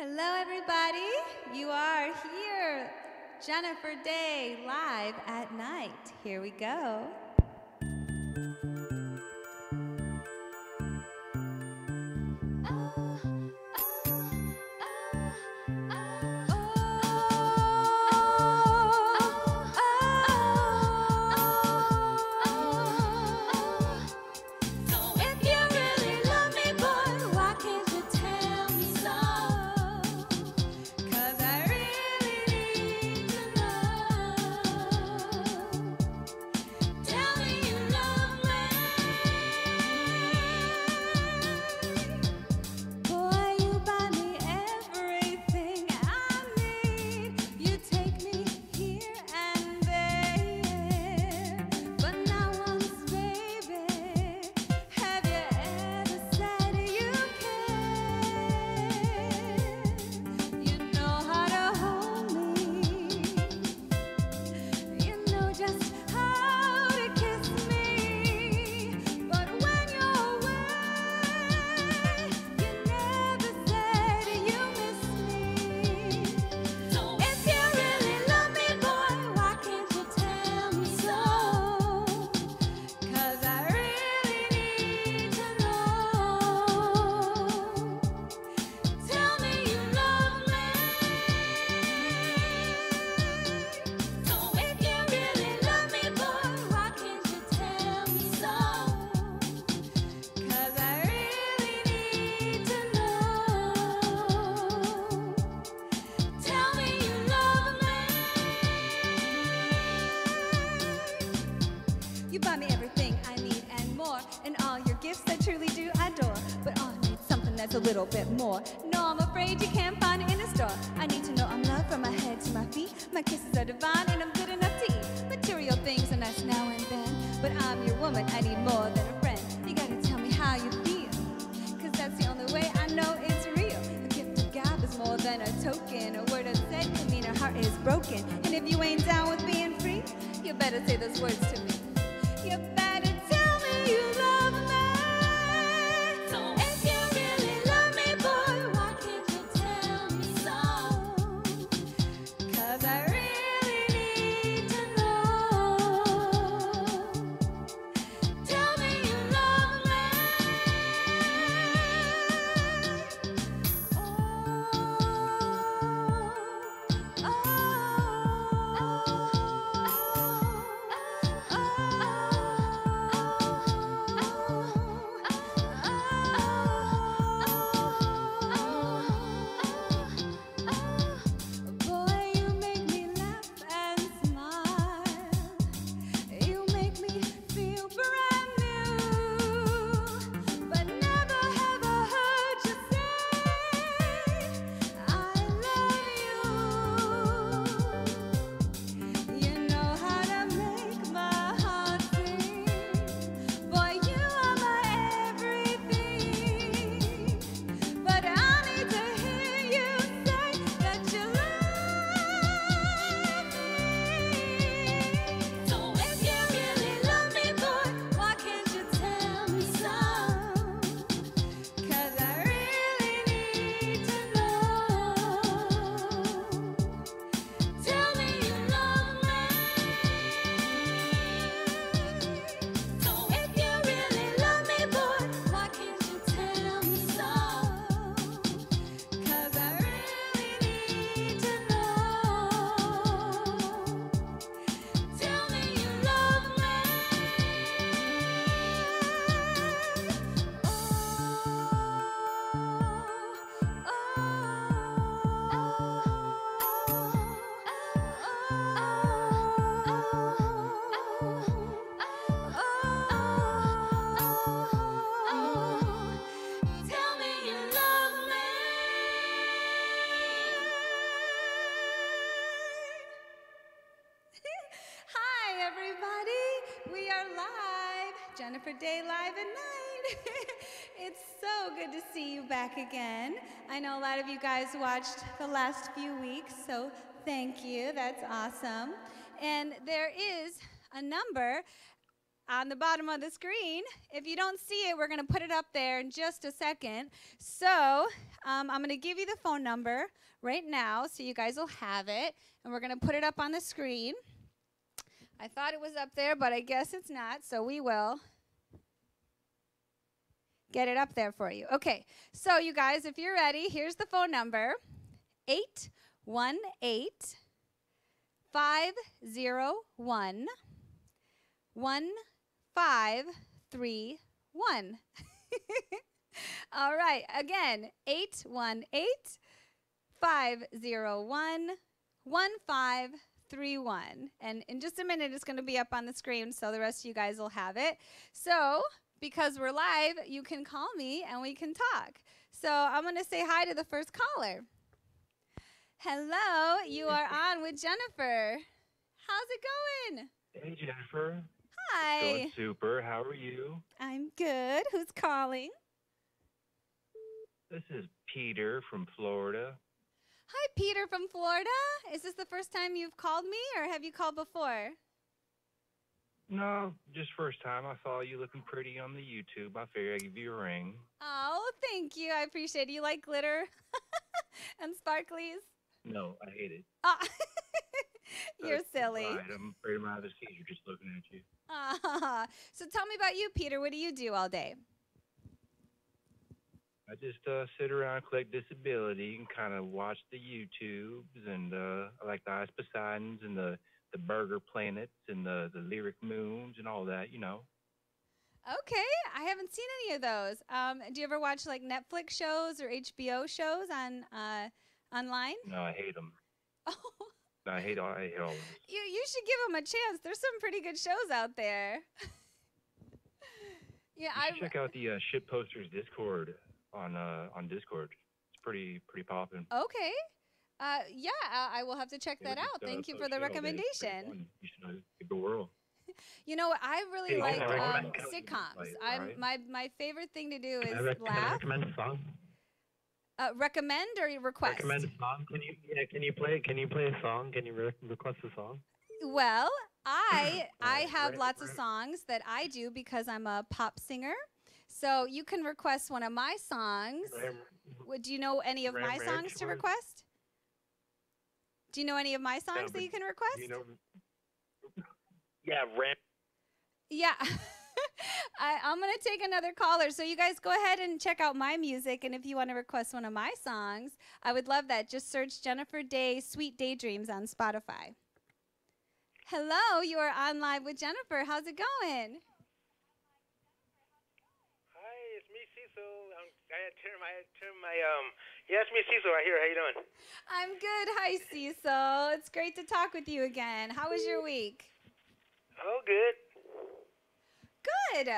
Hello, everybody. You are here. Jennifer Day live at night. Here we go. Bit more. No, I'm afraid you can't find it in a store. I need to know I'm loved from my head to my feet. My kisses are divine, and I'm good enough to eat. Material things are nice now and then, but I'm your woman. I need more than a friend. You gotta tell me how you feel, cause that's the only way I know it's real. A gift of God is more than a token. A word unsaid can mean a heart is broken. And if you ain't down with being free, you better say those words to me. Everybody. We are live. Jennifer Day live at night. it's so good to see you back again. I know a lot of you guys watched the last few weeks, so thank you. That's awesome. And there is a number on the bottom of the screen. If you don't see it, we're going to put it up there in just a second. So um, I'm going to give you the phone number right now so you guys will have it. And we're going to put it up on the screen. I thought it was up there, but I guess it's not. So we will get it up there for you. Okay, so you guys, if you're ready, here's the phone number 818 501 1531. All right, again, 818 501 1531. And in just a minute, it's going to be up on the screen, so the rest of you guys will have it. So, because we're live, you can call me and we can talk. So, I'm going to say hi to the first caller. Hello, you are on with Jennifer. How's it going? Hey, Jennifer. Hi. Going super. How are you? I'm good. Who's calling? This is Peter from Florida. Hi, Peter from Florida. Is this the first time you've called me, or have you called before? No, just first time. I saw you looking pretty on the YouTube. I figured I'd give you a ring. Oh, thank you. I appreciate it. You like glitter and sparklies? No, I hate it. Ah, You're it's silly. right. I'm afraid of my other seizure just looking at you. Ah, so tell me about you, Peter. What do you do all day? I just uh, sit around, collect disability, and kind of watch the YouTubes, and uh, I like the Ice Poseidons and the the Burger Planets and the the Lyric Moons and all that. You know. Okay, I haven't seen any of those. Um, do you ever watch like Netflix shows or HBO shows on uh, online? No, I hate them. Oh, I hate all. I hate all you you should give them a chance. There's some pretty good shows out there. yeah, I should check out the uh, Ship Posters Discord on uh, on Discord. It's pretty pretty poppin'. okay. Uh, yeah, I, I will have to check that out. just, uh, Thank you for the shit all day. It's pretty recommendation. You should give it a. You know? I really Hey, like I um, recommend- can I recommend sitcoms. like, I'm alright? my my favorite thing to do Can is rec- can I laugh. recommend a song? Uh, recommend or request? Recommend a song? Can you yeah? Can you play? Can you play a song? Can you re- request a song? Well, I I have right, lots of songs that I do because I'm a pop singer. So you can request one of my songs. Would do you know any of my songs to request? Do you know any of my songs that you can request? You know. Yeah, Ram. Yeah. I, I'm going to take another caller. So, you guys go ahead and check out my music. And if you want to request one of my songs, I would love that. Just search Jennifer Day Sweet Daydreams on Spotify. Hello, you are on live with Jennifer. How's it going? Hi, it's me, Cecil. Um, Turned my, turned my, um, it's me, Cecil, right here. How you doing? I'm good. Hi, Cecil. It's great to talk with you again. How was your week? Oh, good. Good.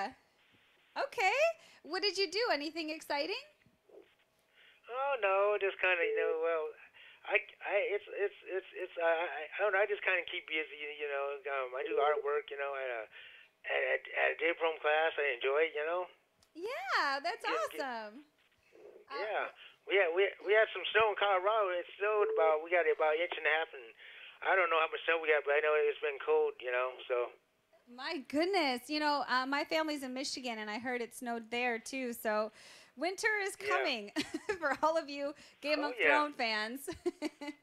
Okay. What did you do? Anything exciting? Oh no, just kind of, you know, well, I, I, it's, it's, it's, it's, uh, I, I don't know. I just kind of keep busy, you know. Um, I do artwork, you know, at a, at a, at a diploma class. I enjoy it, you know. Yeah, that's awesome. get- Yeah. We had, we, we had some snow in Colorado. It snowed about, we got about an inch and a half, and I don't know how much snow we got, but I know it's been cold, you know. So. My goodness, you know, uh, my family's in Michigan, and I heard it snowed there too. So, winter is Yeah. coming for all of you Game Oh, of yeah. Thrones fans.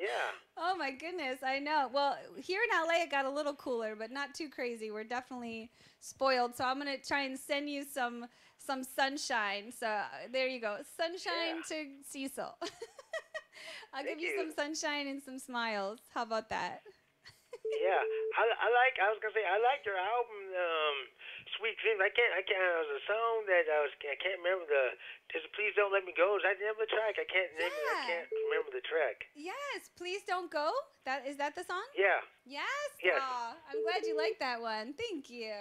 Yeah. oh my goodness, I know. Well, here in LA, it got a little cooler, but not too crazy. We're definitely spoiled. So I'm gonna try and send you some some sunshine. So uh, there you go, sunshine to Cecil. I'll give you, you. some sunshine and some smiles. How about that? Yeah, I, I like. I was gonna say I liked your album, um, Sweet Dreams. I can't. I can't. It was a song that I was. I can't remember the. Just please don't let me go. Is that the name of the track? I can't. Name it, I Yeah. can't remember the track. Yes, please don't go. That is that the song? Yeah. Yes. Yes. Aw, I'm glad you like that one. Thank you.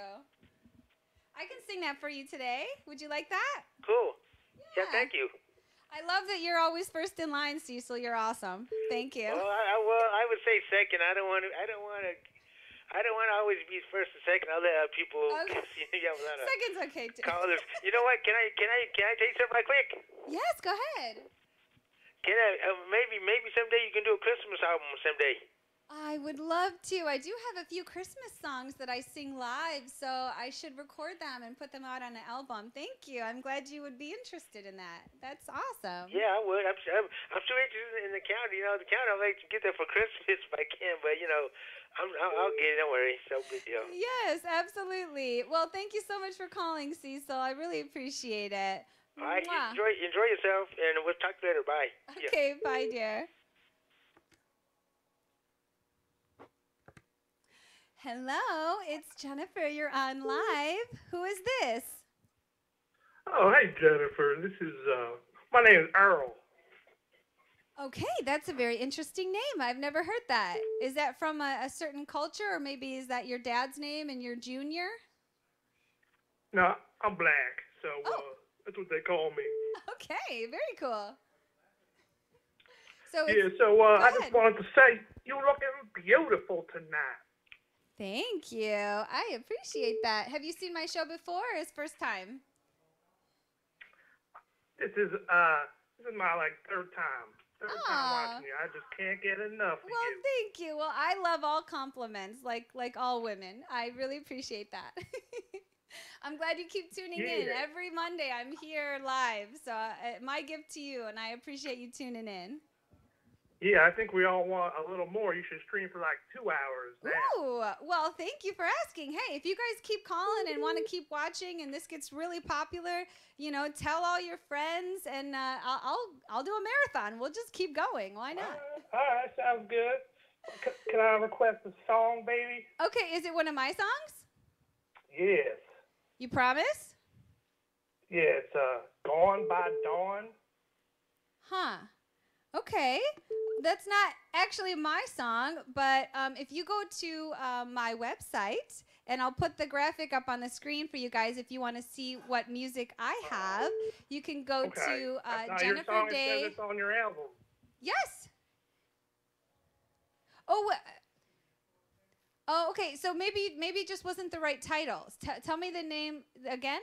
I can sing that for you today. Would you like that? Cool. Yeah. Thank you. I love that you're always first in line, Cecil. You're awesome. Thank you. Well, I, I well, I would say second. I don't want to. I don't want to. I don't want to always be first and second. I'll let uh, people. Okay. you have a lot Second's okay too. callers. You know what? Can I? Can I? Can I tell you something right quick? Yes, go ahead. Can I? Uh, maybe. Maybe someday you can do a Christmas album someday. I would love to. I do have a few Christmas songs that I sing live, so I should record them and put them out on an album. Thank you. I'm glad you would be interested in that. That's awesome. Yeah, I would. I'm I'm, I'm still interested in the county. You know, the county. I'd like to get there for Christmas if I can, but you know, I'm I'll, I'll get it. Don't worry. It's no big deal. Yes, absolutely. Well, thank you so much for calling, Cecil. I really appreciate it. All right, Mwah. enjoy enjoy yourself, and we'll talk later. Bye. Yeah. Okay, bye, dear. Hello, it's Jennifer. You're on live. Who is this? Oh, hey Jennifer. This is uh, my name is Earl. Okay, that's a very interesting name. I've never heard that. Is that from a, a certain culture, or maybe is that your dad's name and you're junior? No, I'm black, so uh, Oh. that's what they call me. Okay, very cool. So, Yeah. So uh, I just wanted to say you're looking beautiful tonight. Thank you. I appreciate that. Have you seen my show before, or is first time? This is uh, this is my like third time. Third Aw. time watching you. I just can't get enough of Well, you. thank you. Well, I love all compliments, like like all women. I really appreciate that. I'm glad you keep tuning in every Monday. I'm here live, so uh, my gift to you, and I appreciate you tuning in. Yeah, I think we all want a little more. You should stream for like two hours now. Ooh, well, thank you for asking. Hey, if you guys keep calling and want to keep watching, and this gets really popular, you know, tell all your friends, and uh, I'll, I'll I'll do a marathon. We'll just keep going. Why not? All right, sounds good. C- can I request a song, baby? Okay, is it one of my songs? Yes. You promise? Yeah, it's uh, Gone by Dawn. Huh. Okay. That's not actually my song, but um, if you go to um, my website, and I'll put the graphic up on the screen for you guys if you want to see what music I have, you can go Okay. to uh, not your Jennifer song. It Day. it's on your album. Yes. Oh. uh, Oh, okay. So maybe maybe it just wasn't the right title. T- tell me the name again.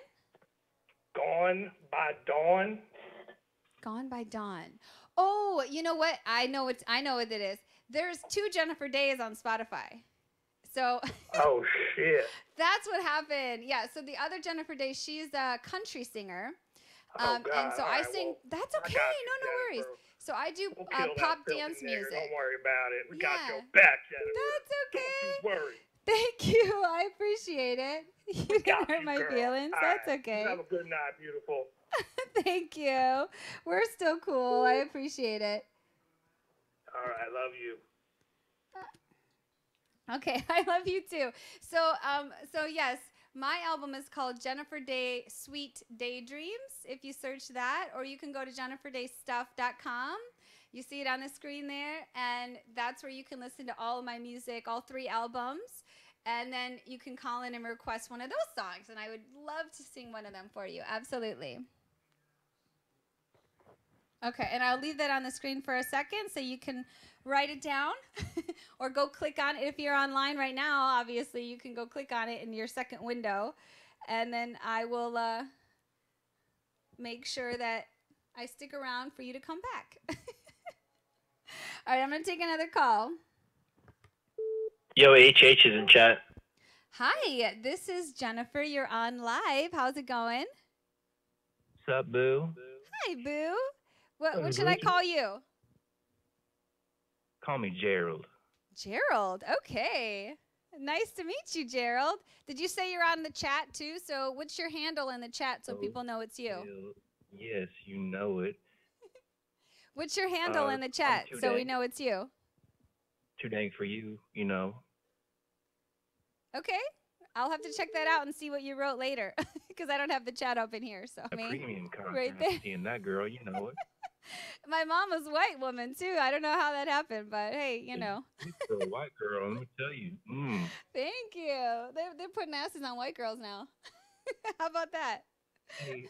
Gone by Dawn. Gone by Dawn. Oh, you know what? I know it's I know what it is. There's two Jennifer Days on Spotify. So Oh shit. that's what happened. Yeah, so the other Jennifer Day, she's a country singer. Oh, Um, God. and so All I right, sing well, that's okay. got No, you, no worries. So I do We'll uh, pop dance music. Don't worry about it. We got Yeah. your back, Jennifer. That's okay. Don't you worry. Thank you. I appreciate it. You didn't Got hurt you, my girl. feelings. All That's right. okay. Have a good night, beautiful. Thank you. We're still cool. I appreciate it. All right, I love you. Okay, I love you too. So, um, so yes, my album is called Jennifer Day Sweet Daydreams. If you search that, or you can go to jenniferdaystuff.com. You see it on the screen there, and that's where you can listen to all of my music, all three albums. And then you can call in and request one of those songs, and I would love to sing one of them for you. Absolutely. Okay, and I'll leave that on the screen for a second so you can write it down or go click on it. If you're online right now, obviously, you can go click on it in your second window. And then I will uh, make sure that I stick around for you to come back. All right, I'm going to take another call. Yo, HH is in chat. Hi, this is Jennifer. You're on live. How's it going? What's up, boo? Hi, Boo. What, what should I call you? Call me Gerald. Gerald. Okay. Nice to meet you, Gerald. Did you say you're on the chat too? So, what's your handle in the chat so Oh, people know it's you? Yes, you know it. What's your handle Uh, in the chat so we know it's you? Too dang for you, you know. Okay. I'll have to check that out and see what you wrote later because I don't have the chat open here. So, A me. premium content. right. Seeing that girl, you know it. My mama's a white woman too. I don't know how that happened, but hey, you know. For a white girl, let me tell you. Mm. Thank you. They're, they're putting asses on white girls now. how about that? Hey.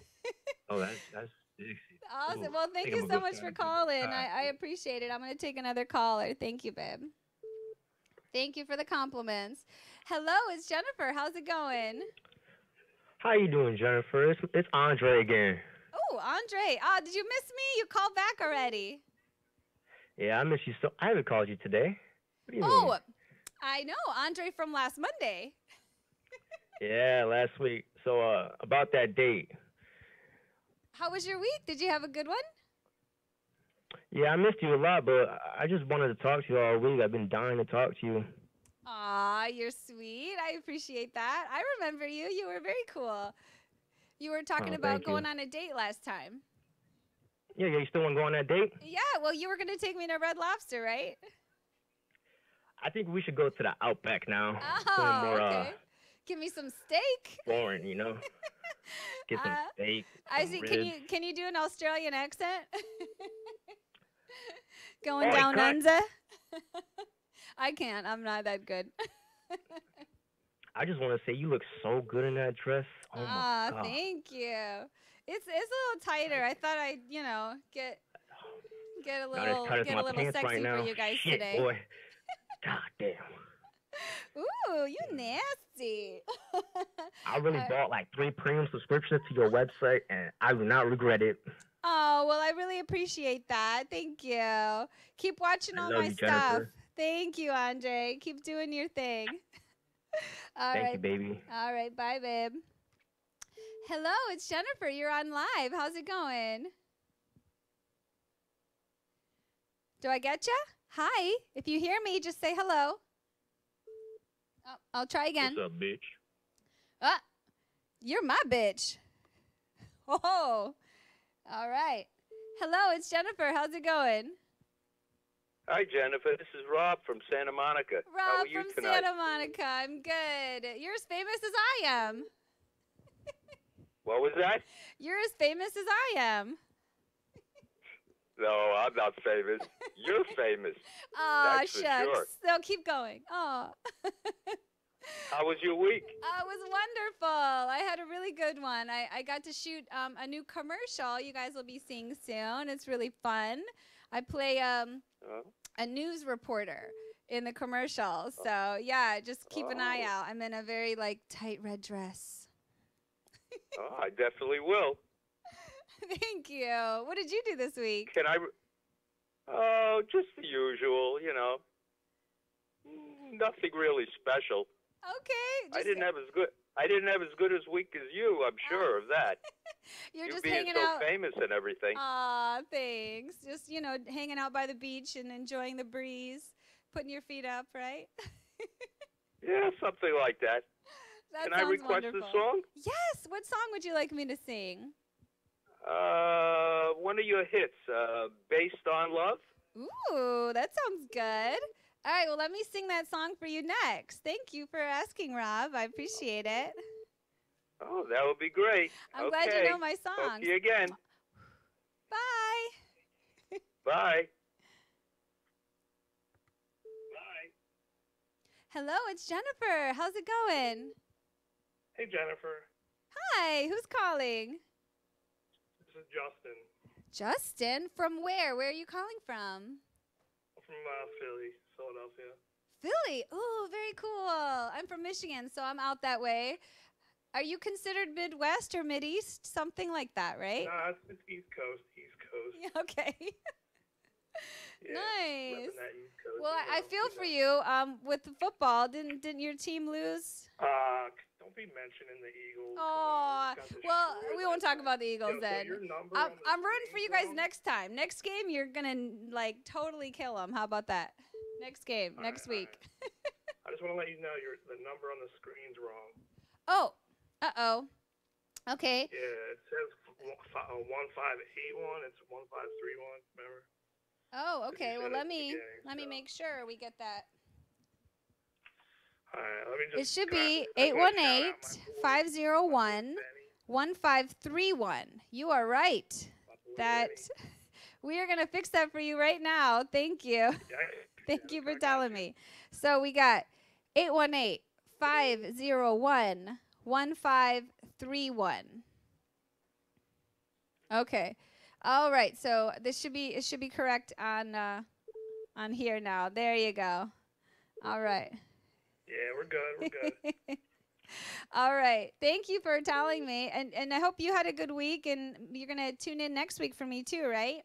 Oh, that's that's sexy. Awesome. Ooh, Well, thank you I'm so much for down to the calling. I. I appreciate it. I'm going to take another caller. Thank you, babe. Thank you for the compliments. Hello, it's Jennifer. How's it going? How you doing, Jennifer? It's, it's Andre again. Oh, Andre. Ah, did you miss me? You called back already. Yeah, I miss you so. I haven't called you today. What do you Oh, mean? I know Andre from last Monday. Yeah, last week. So uh, about that date. How was your week? Did you have a good one? Yeah, I missed you a lot, but I- I just wanted to talk to you all week. I've been dying to talk to you. Aw, you're sweet. I appreciate that. I remember you. You were very cool. You were talking Oh, about thank you. going on a date last time. Yeah, yeah, you still want to go on that date? Yeah, well, you were going to take me to Red Lobster, right? I think we should go to the Outback now. Oh, more okay. uh, Give me some steak. foreign, you know? Get some Uh, steak. I some see. Can you can you do an Australian accent? Going Oi, down under. I can't. I'm not that good. I just want to say you look so good in that dress. Oh my Ah, god. thank you. It's it's a little tighter. I thought I'd you know get get a little get a little sexy right for you guys Shit, today. boy. God damn. Ooh, you nasty. I really Uh, bought like three premium subscriptions to your website, and I do not regret it. Oh, well, I really appreciate that. Thank you. Keep watching I all my you, stuff. Jennifer. Thank you, Andre. Keep doing your thing. All Thank right. you, baby. All right. Bye, babe. Hello, it's Jennifer. You're on live. How's it going? Do I get ya? Hi. If you hear me, just say hello. Oh, I'll try again. What's up, bitch? Ah, you're my bitch. Oh, all right. Hello, it's Jennifer. How's it going? Hi, Jennifer. This is Rob from Santa Monica. How Rob are you from tonight? Santa Monica. I'm good. You're as famous as I am. What was that? You're as famous as I am. No, I'm not famous. You're famous. Aw, That's shucks. sure. So keep going. Oh, How was your week? Uh, it was wonderful. I had a really good one. I, I got to shoot um, a new commercial you guys will be seeing soon. It's really fun. I play um, Oh, a news reporter in the commercial. So yeah, just keep an eye Oh. out. I'm in a very like tight red dress. oh, I definitely will. Thank you. What did you do this week? Can I? Oh, just the usual, you know. Mm, Nothing really special. Okay. I didn't have as good. I didn't have as good a week as you. I'm sure of that. You're you just being hanging so out. famous and everything. Aw, thanks. Just you know, hanging out by the beach and enjoying the breeze, putting your feet up, right? yeah, something like that. That Can I request wonderful. a song? Yes. What song would you like me to sing? Uh, one of your hits, uh, based on love. Ooh, that sounds good. All right, well, let me sing that song for you next. Thank you for asking, Rob. I appreciate it. Oh, that would be great. I'm okay. glad you know my Talk songs. to you again. Bye. Bye. Bye. Hello, it's Jennifer. How's it going? Hey, Jennifer. Hi, who's calling? This is Justin Justin. From where? Where are you calling from? from uh, Philly, Philadelphia. Philly. Oh, very cool. I'm from Michigan, so I'm out that way. Are you considered Midwest or Mideast? Something like that, right? Nah, it's, it's East Coast, East Coast. Yeah, okay. Yeah, nice. East Well, you I, I feel you for you. Um, with the football, didn't didn't your team lose? Uh, don't be mentioning the Eagles. Come Aw, on, we well, we won't talk about the Eagles Yo, so then. I'm, the I'm rooting for you guys next time. Next game, you're gonna like totally kill them. How about that? Next game, All next right, week. I just want to let you know your the number on the screen's wrong. Oh, uh oh. Okay. Yeah, it says one fi- one five eight one. It's one five three one. Remember? Oh, okay. Well, let me let me make sure we get that. All right, let me just. It should be just wanna shout out 818 my boy, 501 Benny, 1531. You are right. That we are gonna fix that for you right now. Thank you. Thank you for telling me. So we got 818 501 1531. Okay. All right. So this should be it should be correct on uh on here now. There you go. All right. Yeah, we're good. We're good. All right. Thank you for telling me. And and I hope you had a good week and you're going to tune in next week for me too, right?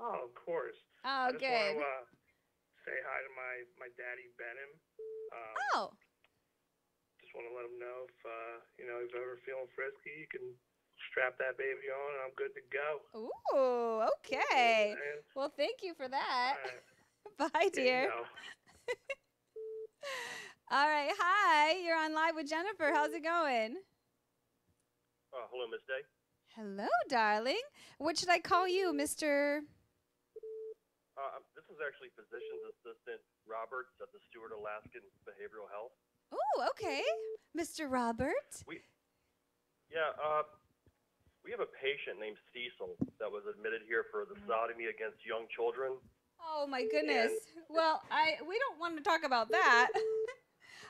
oh, of course. Oh, good. Want to say hi to my my daddy Benham. Um, Oh, Just want to let him know if uh, you know he's ever feeling frisky, you can strap that baby on, and I'm good to go. ooh, okay. And, Well, thank you for that. uh, Bye, dear. All right, hi. You're on live with Jennifer. How's it going? Uh, hello, Miss Day. Hello, darling. What should I call you, Mr. Uh, this is actually physician's assistant Roberts at the Stewart Alaskan Behavioral Health. Oh, okay. Mr. Robert. We, yeah, uh, we have a patient named Cecil that was admitted here for the sodomy against young children. Oh my goodness. Well, I we don't want to talk about that.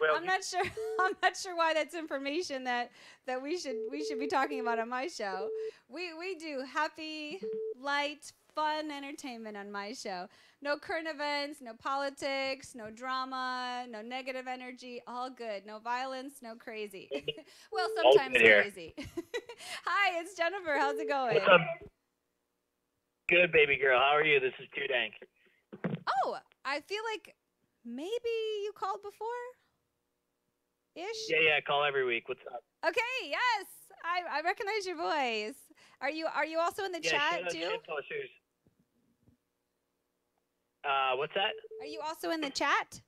Well, I'm not sure. I'm not sure why that's information that that we should we should be talking about on my show. We we do happy, light, fun entertainment on my show. No current events, no politics, no drama, no negative energy. All good. No violence, no crazy. well, sometimes crazy. Hi, it's Jennifer. How's it going? What's up? Good, baby girl. How are you? This is Too Dank. Oh, I feel like maybe you called before. Ish. Yeah, yeah. I call every week. What's up? Okay, yes. I, I recognize your voice. Are you are you also in the yeah, chat too? Uh, what's that? Are you also in the chat?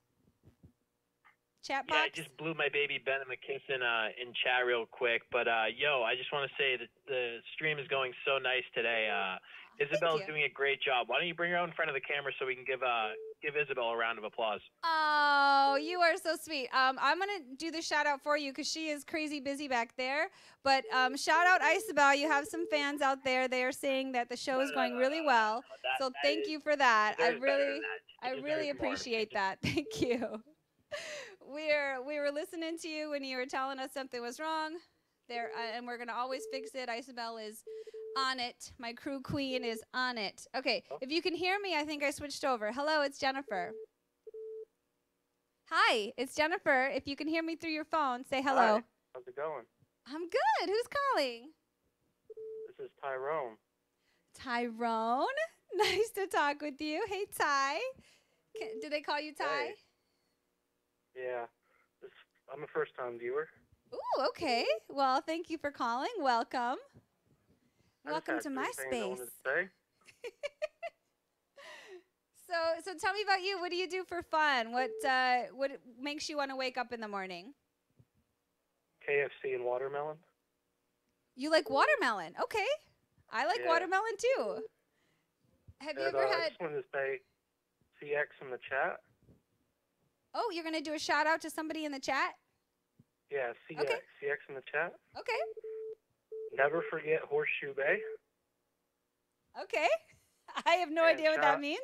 Chat box? Yeah, I just blew my baby kiss in uh in chat real quick. But uh, yo, I just want to say that the stream is going so nice today. Uh, Isabel's you. doing a great job. Why don't you bring her out in front of the camera so we can give uh give Isabel a round of applause? Oh, you are so sweet. Um, I'm gonna do the shout out for you because she is crazy busy back there. But um, shout out Isabel. You have some fans out there. They are saying that the show is going really well. That- So that thank is- you for that. I really, that. I really more. appreciate that. Thank you. We're we were listening to you when you were telling us something was wrong. There uh, and we're gonna always fix it. Isabel is on it. My crew queen is on it. Okay, if you can hear me, I think I switched over. Hello, it's Jennifer. Hi, it's Jennifer. If you can hear me through your phone, say hello. Hi. How's it going? I'm good. Who's calling? This is Tyrone. Tyrone. Nice to talk with you. Hey, Ty. Ca- Did they call you Ty? Hey. Yeah. This, I'm a first time viewer. Ooh, okay. Well, thank you for calling. Welcome. Welcome to my space. So, so tell me about you. What do you do for fun? What uh, what makes you want to wake up in the morning? KFC and watermelon. You like watermelon. Okay. I like Yeah. watermelon too. Have you ever uh, I had just wanted to say CX in the chat. Oh, you're going to do a shout out to somebody in the chat? Yeah, CX. Okay. CX in the chat. Okay. Never forget Horseshoe Bay. Okay. I have no And idea what that shout- means.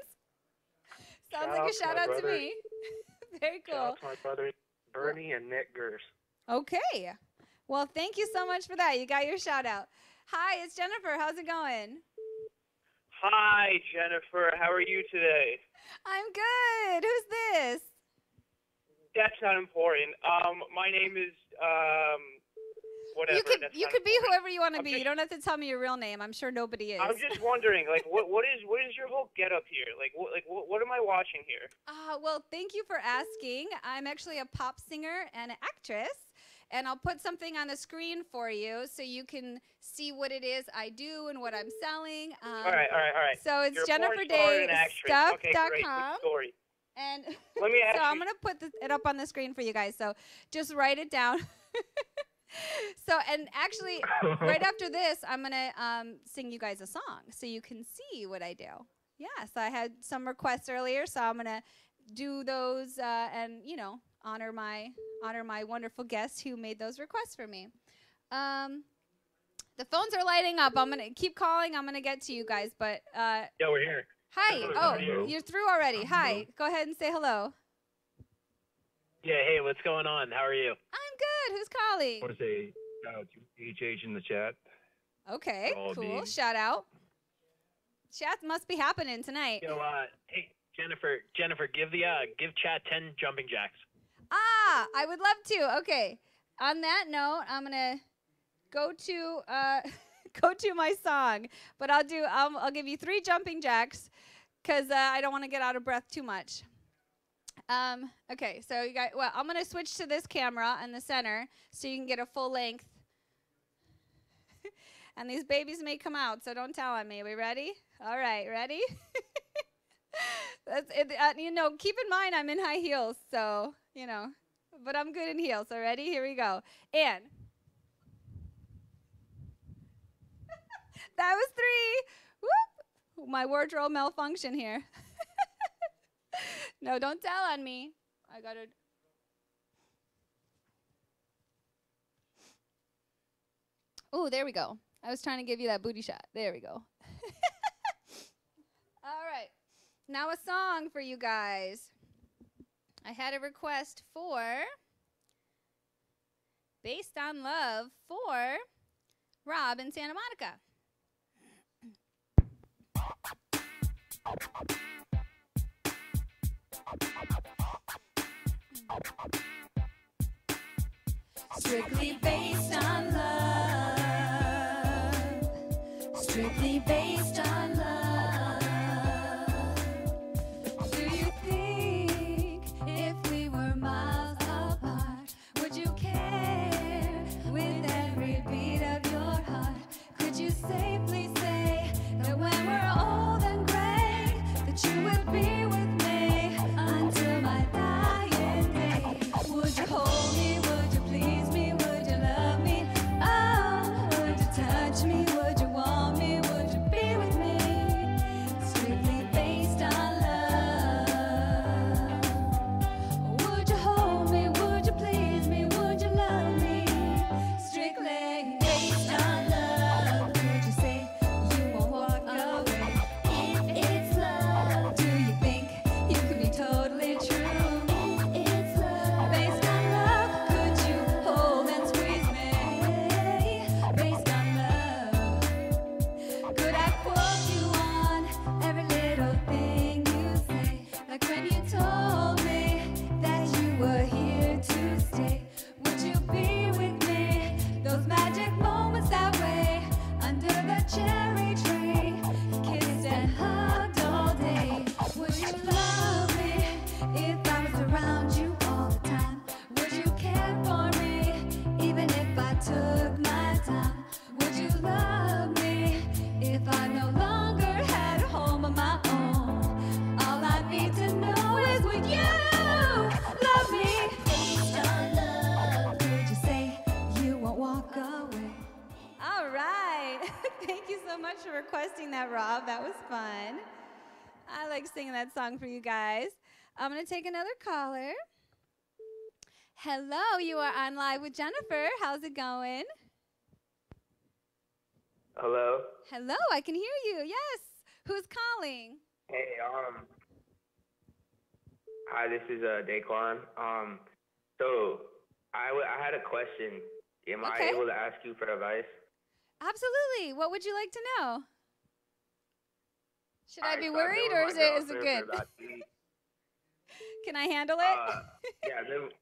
Sounds like a shout my out to me. Very cool. Shout cool. out to my brother Bernie and Nick Gers. Okay. Well, thank you so much for that. You got your shout out. Hi, it's Jennifer. How's it going? Hi, Jennifer. How are you today? I'm good. Who's this? That's not important. Um, my name is um, whatever. you could that's you could be whoever you want to be. just- you don't have to tell me your real name. I'm sure nobody is. I'm just wondering, like, what what is what is your whole get up here? Like, what like what, what am I watching here? Uh, well, thank you for asking. I'm actually a pop singer and an actress, and I'll put something on the screen for you so you can see what it is I do and what I'm selling. Um, all right, all right, all right. So it's You're Jennifer and Day an actress. Stuff Okay, great. Story. And Let me ask so I'm gonna put this, it up on the screen for you guys. So just write it down. so and actually, right after this, I'm gonna um, sing you guys a song so you can see what I do. Yeah. So I had some requests earlier, so I'm gonna do those uh, and you know honor my honor my wonderful guests who made those requests for me. Um, the phones are lighting up. I'm gonna keep calling. I'm gonna get to you guys, but uh, Yeah, we're here. hi. Oh, Hello. you're through already. Hi. Go ahead and say hello. Yeah, hey, what's going on? How are you? I'm good. Who's calling? I want to say shout out to HH in the chat. Okay, all cool. being- Shout out. Chat must be happening tonight. Yo, uh, hey, Jennifer, Jennifer, give the uh, give chat ten jumping jacks. Ah, I would love to. Okay. On that note, I'm gonna go to uh, go to my song, but I'll do. I'll, I'll give you three jumping jacks, cause uh, I don't want to get out of breath too much. Um, okay, so you got well, I'm gonna switch to this camera in the center so you can get a full length. and these babies may come out, so don't tell on me. we ready? All right, ready? That's it, uh, you know, keep in mind I'm in high heels, so you know, but I'm good in heels. So ready? Here we go. And that was three. Whoop! My wardrobe malfunction here. no, don't tell on me. I gotta. Oh, there we go. I was trying to give you that booty shot. There we go. All right. Now a song for you guys. I had a request for Based on Love for Rob in Santa Monica. Strictly that, Rob. That was fun. I like singing that song for you guys. I'm going to take another caller. Hello, you are on live with Jennifer. How's it going? Hello. Hello, I can hear you. Yes. Who's calling? Hey, um. Hi, this is uh Daquan. Um, so I, I had a question. Am Okay. I able to ask you for advice? Absolutely. What would you like to know? Should I Alright, be so I've been worried or is it is it good? for about two years. Can I handle it? Uh, yeah, been.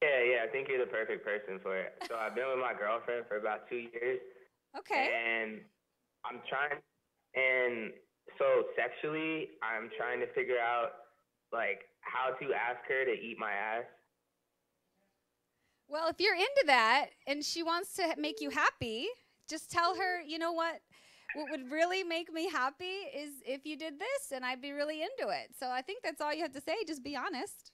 Yeah, yeah, I think you're the perfect person for it. So I've been with my girlfriend for about two years. okay. And I'm trying, and so sexually, I'm trying to figure out like how to ask her to eat my ass. Well, if you're into that and she wants to make you happy, just tell her, you know what? What would really make me happy is if you did this and I'd be really into it. So I think that's all you have to say. Just be honest.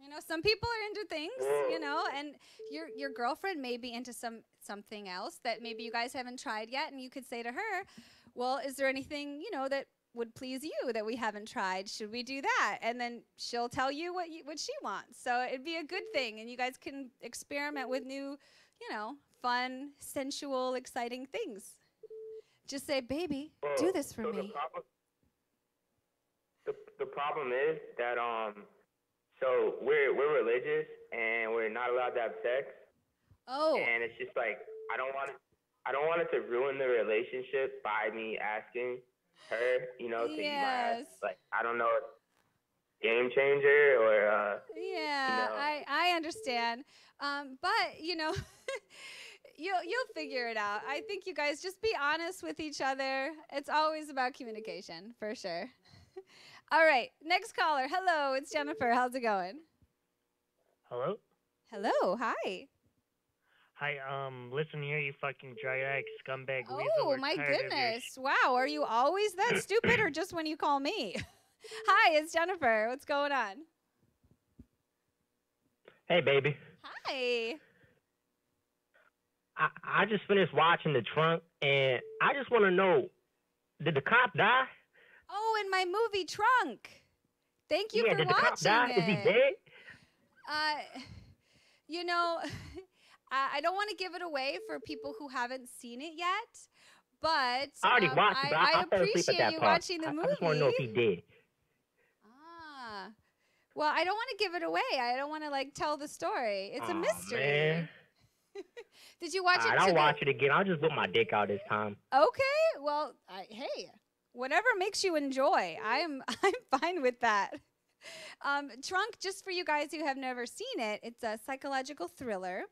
You know, some people are into things, you know, mm. and your your girlfriend may be into some something else that maybe you guys haven't tried yet and you could say to her, "Well, is there anything, you know, that would please you that we haven't tried? Should we do that?" And then she'll tell you what you, what she wants. So it'd be a good thing and you guys can experiment with new, you know, fun, sensual, exciting things. Just say, "Baby, do this for so The me." problem, the, the problem is that um, so we're we're religious and we're not allowed to have sex, Oh. and it's just like I don't want it, I don't want it to ruin the relationship by me asking her, you know, to eat my ass. Yes. Like I don't know, game changer or uh, Yeah, know. I I understand. Um, but you know, you'll you'll figure it out. I think you guys just be honest with each other. It's always about communication, for sure. All right, next caller. Hello, it's Jennifer. How's it going? Hello? Hello, hi. Hi, um, listen here, you fucking dry scumbag. Oh We're my tired of your goodness! Wow, are you always that stupid, or just when you call me? hi, it's Jennifer. What's going on? Hey, baby. Hi. I, I just finished watching The Trunk, and I just want to know, did the cop die? Oh, in my movie Trunk. Thank you yeah, for did the cop die? it. Is he dead? Uh, you know, I don't want to give it away for people who haven't seen it yet, but I already um, watched I, I, I I fell asleep at appreciate you part. watching the I, movie. I just want to know if he did. Ah. Well, I don't want to give it away. I don't want to like tell the story. It's a mystery. Man. Did you watch it? I'll to the- watch it again. I'll just put my dick out this time. Okay. Well, I, hey, whatever makes you enjoy. I'm I'm fine with that. Um, Trunk, just for you guys who have never seen it, it's a psychological thriller,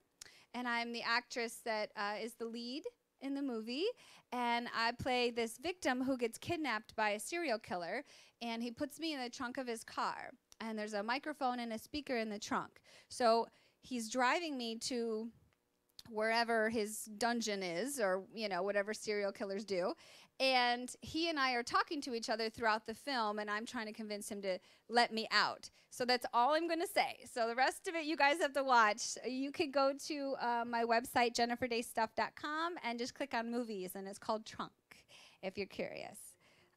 and I'm the actress that uh, is the lead in the movie, and I play this victim who gets kidnapped by a serial killer, and he puts me in the trunk of his car, and there's a microphone and a speaker in the trunk, so he's driving me to wherever his dungeon is or you know whatever serial killers do. And he and I are talking to each other throughout the film and I'm trying to convince him to let me out. So that's all I'm going to say. So the rest of it you guys have to watch. You could go to uh, my website jenniferdaystuff.com and just click on movies and it's called trunk if you're curious.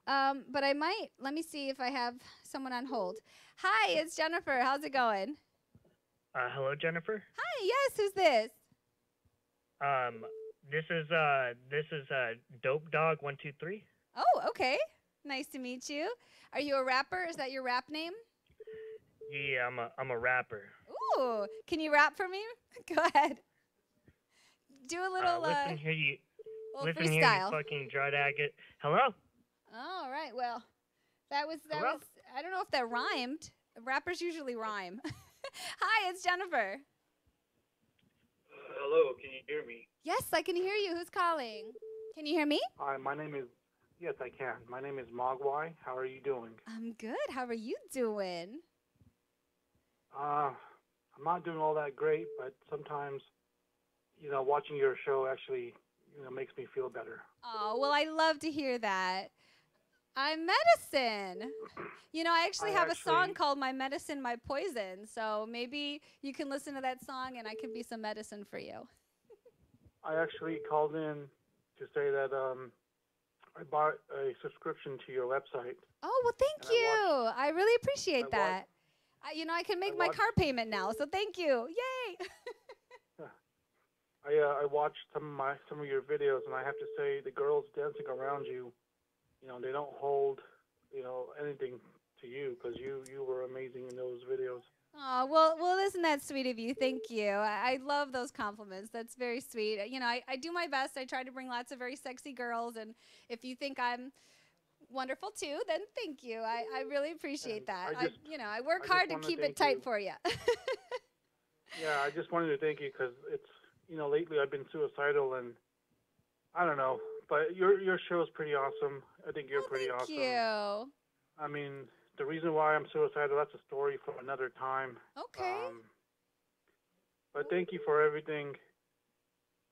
Um, but I might let me see if I have someone on hold. Hi it's Jennifer. How's it going? Uh, hello, Jennifer. hi yes who's this Um, this is uh, this is uh, Dope Dog One Two Three. Oh, okay. Nice to meet you. Are you a rapper? Is that your rap name? Yeah, I'm a I'm a rapper. Ooh, can you rap for me? Go ahead. Do a little uh, uh, listen here, you listen here, you freestyle. fucking dry agate. Hello. All right. Well, that was that Hello? was. I don't know if that rhymed. Rappers usually rhyme. Hi, it's Jennifer. Hello, can you hear me? Yes, I can hear you. Who's calling? Can you hear me? Hi, my name is. Yes, I can. My name is Mogwai. How are you doing? I'm good. How are you doing? Uh, I'm not doing all that great, but sometimes, you know, watching your show actually, you know, makes me feel better. Oh, well, I love to hear that. I'm medicine. You know, I actually I have a song called My Medicine, My Poison. So maybe you can listen to that song and I can be some medicine for you. I actually called in to say that um, I bought a subscription to your website. Oh, well, thank And I you. I really appreciate I that. I, you know, I can make my watched- car payment now. So thank you. Yay. I uh, I watched some of my some of your videos, and I have to say the girls dancing around you, you know, they don't hold, you know, anything to you because you you were amazing in those videos. Oh, well, well, isn't that sweet of you? Thank you. I, I love those compliments. That's very sweet. You know, I, I do my best. I try to bring lots of very sexy girls. And if you think I'm wonderful too, then thank you. I, I really appreciate that. I just- you know, I work I hard to keep it tight you. for you. Yeah, I just wanted to thank you because it's you know lately I've been suicidal and I don't know, but your your show is pretty awesome. I think you're pretty Oh, thank awesome. you. I mean, the reason why I'm suicidal that's a story for another time. Okay. Um, but thank you for everything.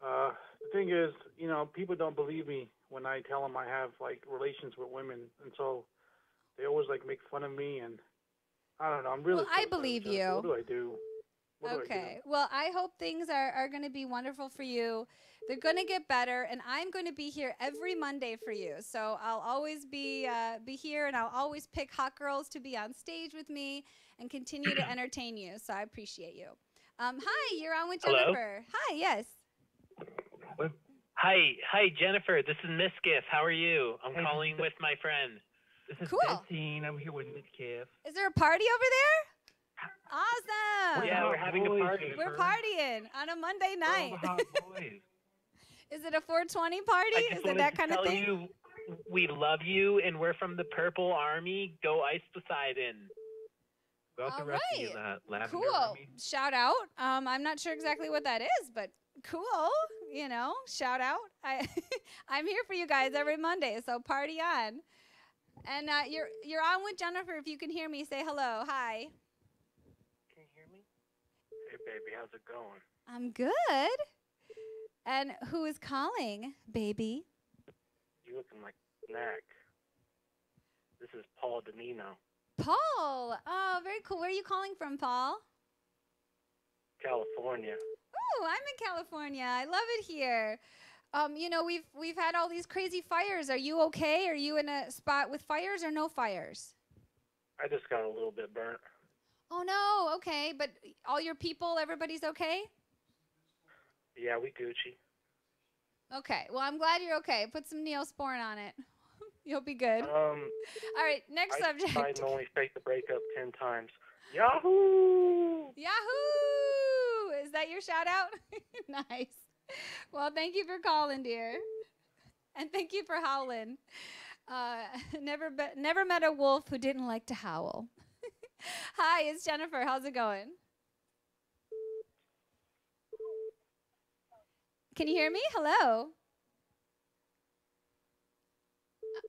Uh, the thing is, you know, people don't believe me when I tell them I have like relations with women, and so they always like make fun of me. And I don't know. I'm really. Well, I believe you. What do I do? What do I do? Okay. Well, I hope things are, are going to be wonderful for you. They're going to get better, and I'm going to be here every Monday for you. So I'll always be uh, be here, and I'll always pick hot girls to be on stage with me and continue to entertain you. So I appreciate you. Um, hi, you're on with Hello? Jennifer. Hi, yes. Hi, hi, Jennifer. This is Miskiff. How are you? I'm Hey, calling this- with my friend. This is Cool. Bettine. I'm here with Miss Kev. Is there a party over there? Awesome. Yeah, we're having a party. We're partying on a Monday We're all night. the hot boys. Is it a 420 party? Is just it that kind of tell thing? you we love you and we're from the Purple Army. Go Ice Poseidon. About the All rest of you, right. Cool. Army. Shout out. Um, I'm not sure exactly what that is, but cool. You know, shout out. I I'm here for you guys every Monday, so party on. And uh, you're you're on with Jennifer. If you can hear me, say hello. Hi. Can you hear me? Hey, baby, how's it going? I'm good. And who is calling, baby? You looking like snack. This is Paul Denino, Paul. Oh, very cool. Where are you calling from, Paul? California. Oh, I'm in California. I love it here. Um, you know, we've we've had all these crazy fires. Are you okay? Are you in a spot with fires or no fires? I just got a little bit burnt. Oh no. Okay, but all your people, everybody's okay? Yeah, we Gucci. Okay. Well, I'm glad you're okay. Put some Neosporin on it. You'll be good. Um, all right, next I subject. I only faked the breakup ten times. Yahoo! Yahoo! Is that your shout out? nice. Well, thank you for calling, dear. And thank you for howling. Uh, never, be- never met a wolf who didn't like to howl. Hi, it's Jennifer. How's it going? Can you hear me? Hello.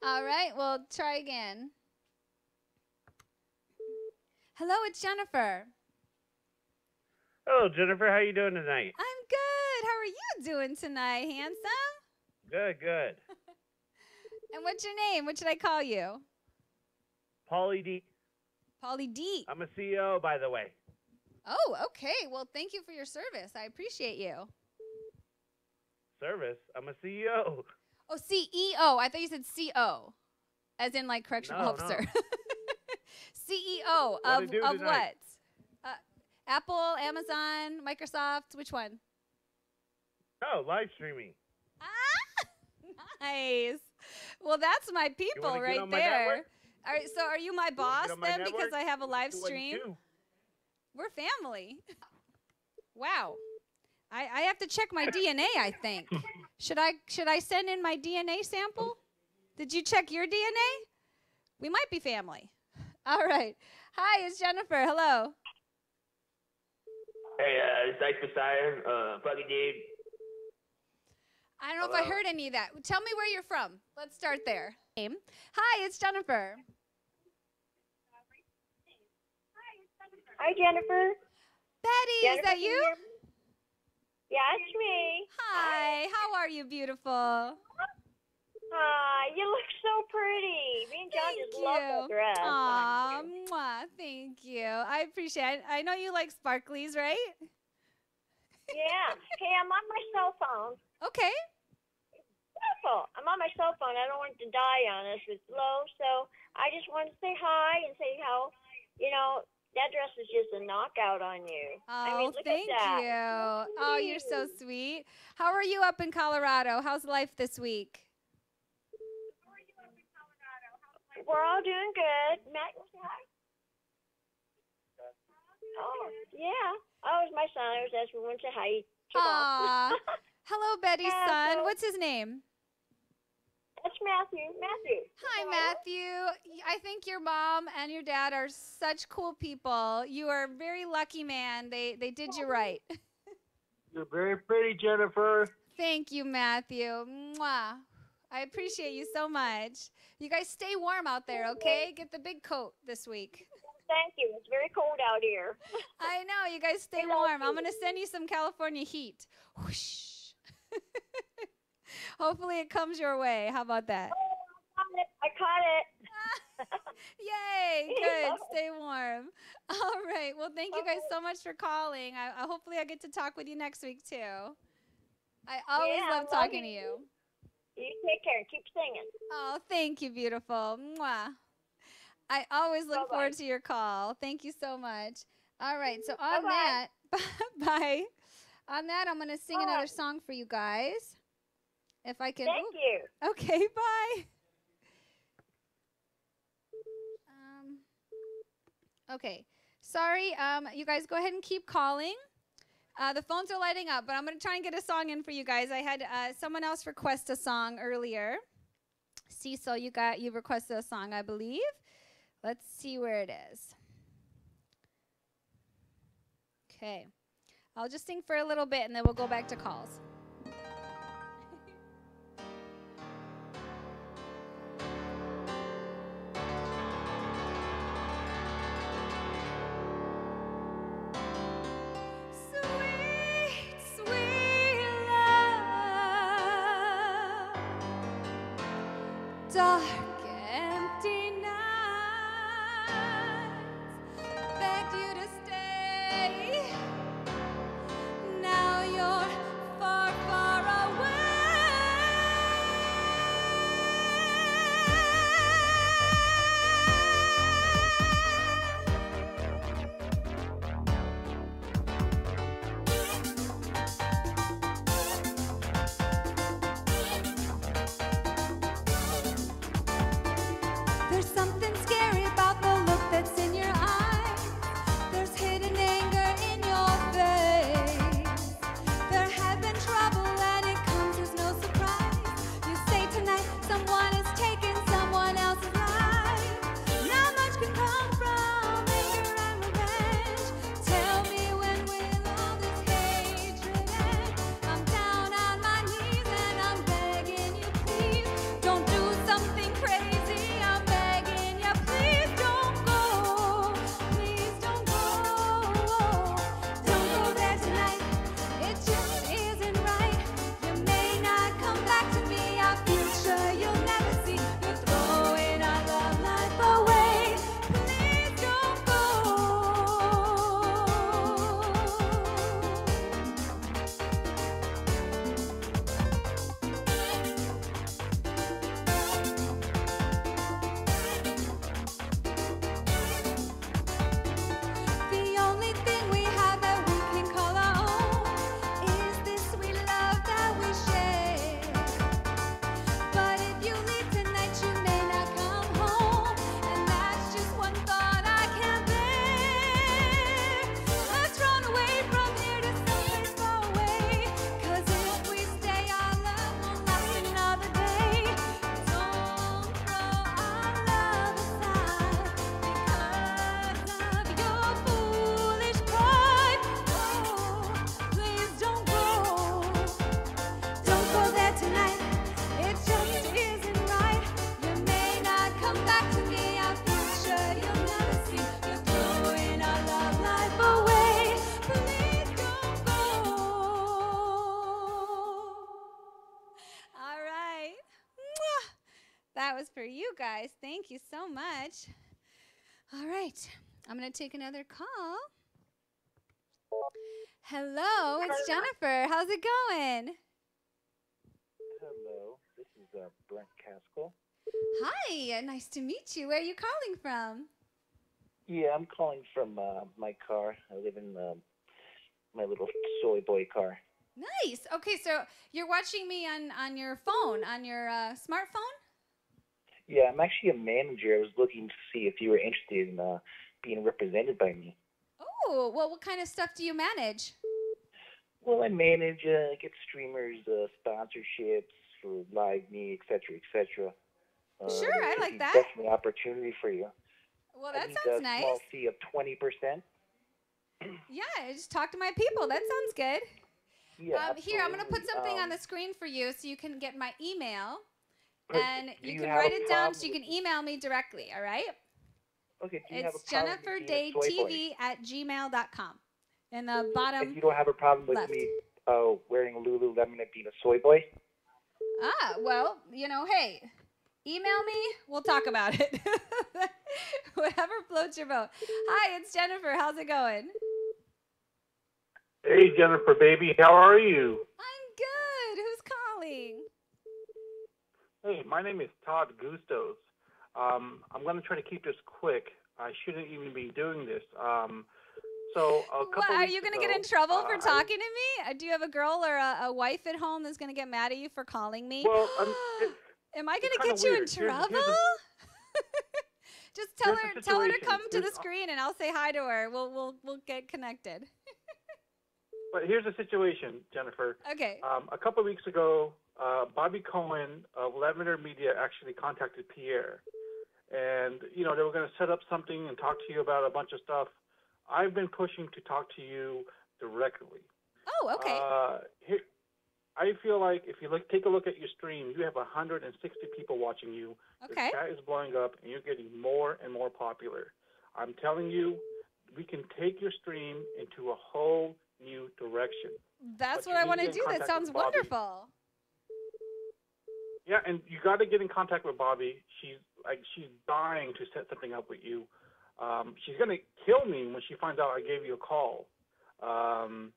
All right, well, try again. Hello, it's Jennifer. Hello, Jennifer. How are you doing tonight? I'm good. How are you doing tonight, handsome? Good, good. And what's your name? What should I call you? Paulie D. Polly D. I'm a CEO, by the way. Oh, okay. Well, thank you for your service. I appreciate you. Service. I'm a CEO. Oh, CEO. I thought you said CO, as in like correctional No, officer. no. CEO What'd of of tonight? what? Uh, Apple, Amazon, Microsoft. Which one? Oh, live streaming. Ah, Nice. Well, that's my people right there. All right. So, are you my boss my then? Because? I have a live what stream. We're family. Wow. I, I have to check my DNA, I think. Should I should I send in my DNA sample? Did you check your DNA? We might be family. All right. Hi, it's Jennifer. Hello. Hey, uh, it's Ice Poseidon, uh, Buggy Dude. I don't know if I heard any of that. Tell me where you're from. Let's start there. Name. Hi, it's Jennifer. Hi, Jennifer. Betty, is Jennifer, that can you? Yeah, it's me. Hi, how are you, beautiful? Hi, you look so pretty. Me and John Thank just love that dress. Aw, mwah, thank you. I appreciate it. I know you like sparklies, right? Yeah. Hey, I'm on my cell phone. Okay. Beautiful. I'm on my cell phone. I don't want it to die on us. It's low, so I just wanted to say hi and say how, you know, that dress is just a knockout on you. Oh, I mean, oh, look thank at that. you. Oh, you're so sweet. How are you up in Colorado? How's life this week? We're all doing good. Matt, you say hi? Oh, yeah. Oh, it's my son. I was asking when to hi. to Aw. Bob. Hello, Betty's Yeah, son. so- What's his name? That's Matthew. Matthew. Hi, Matthew. I think your mom and your dad are such cool people. You are a very lucky man. They they did you right. You're very pretty, Jennifer. Thank you, Matthew. Mwah. I appreciate you so much. You guys stay warm out there, okay? Get the big coat this week. Thank you. It's very cold out here. I know. You guys stay warm. I'm going to send you some California heat. Whoosh. Hopefully it comes your way. How about that? I caught it. Yay! Good. Stay warm. All right. Well, thank you guys so much for calling. I, I hopefully I get to talk with you next week too. I always Yeah, I love talking to you. you. You take care. Keep singing. Oh, thank you, beautiful. Mwah. I always look forward to your call. Thank you so much. All right. So on that, bye. On that, I'm gonna sing another song for you guys. If I can. Thank you. Okay. Bye. Um. Okay. Sorry. Um. You guys go ahead and keep calling. Uh, the phones are lighting up, but I'm gonna try and get a song in for you guys. I had uh, someone else request a song earlier. Cecil, you got you requested a song, I believe. Let's see where it is. Okay. I'll just sing for a little bit and then we'll go back to calls. Dark, That was for you guys. Thank you so much. All right. I'm going to take another call. Hello, it's Jennifer. How's it going? Hello, this is uh, Brent Caskell. Hi, nice to meet you. Where are you calling from? Yeah, I'm calling from uh, my car. I live in uh, my little soy boy car. Nice. Okay, so you're watching me on on your phone, on your uh, smartphone? Yeah, I'm actually a manager. I was looking to see if you were interested in uh, being represented by me. Oh, well, what kind of stuff do you manage? Well, I manage, uh, get streamers uh, sponsorships for live me, etc., etc. Uh, Sure, I like that. Definitely an opportunity for you. Well, I that need sounds a nice. small fee of twenty percent. Yeah, just talk to my people. That sounds good. Yeah, um, here, I'm going to put something on Um, the screen for you so you can get my email. But And do you you can write it down so you can email me directly, all right? Okay, do you It's a problem with being a soy boy? jenniferdaytv at gmail.com. In the bottom. If you don't have a problem with left. me uh, wearing Lululemon and being a soy boy? Ah, well, you know, hey, email me. We'll talk about it. Whatever floats your boat. Hi, it's Jennifer. How's it going? Hey, Jennifer, baby, how are you? I'm good. Who's calling? Hey, my name is Todd Gustos. Um, I'm going to try to keep this quick. I shouldn't even be doing this. Um, so a What, are you going to get in trouble for uh, I- talking to me? Uh, Do you have a girl or a, a wife at home that's going to get mad at you for calling me? Well, it- Am I going to get you in weird. Here's- here's trouble? Just tell her tell her to come to the screen and I'll say hi to her. We'll we'll we'll get connected. But here's the situation, Jennifer. Okay. Um, a couple of weeks ago, uh, Bobby Cohen of Lavender Media actually contacted Pierre, and you know they were going to set up something and talk to you about a bunch of stuff. I've been pushing to talk to you directly. Oh, okay. Uh, here, I feel like if you look, take a look at your stream, you have 160 people watching you. Okay. The chat is blowing up, and you're getting more and more popular. I'm telling you, we can take your stream into a whole new direction. That's but what I want to do. That sounds wonderful. Yeah, and you got to get in contact with Bobby. She's like she's dying to set something up with you. Um, she's gonna kill me when she finds out I gave you a call. Um,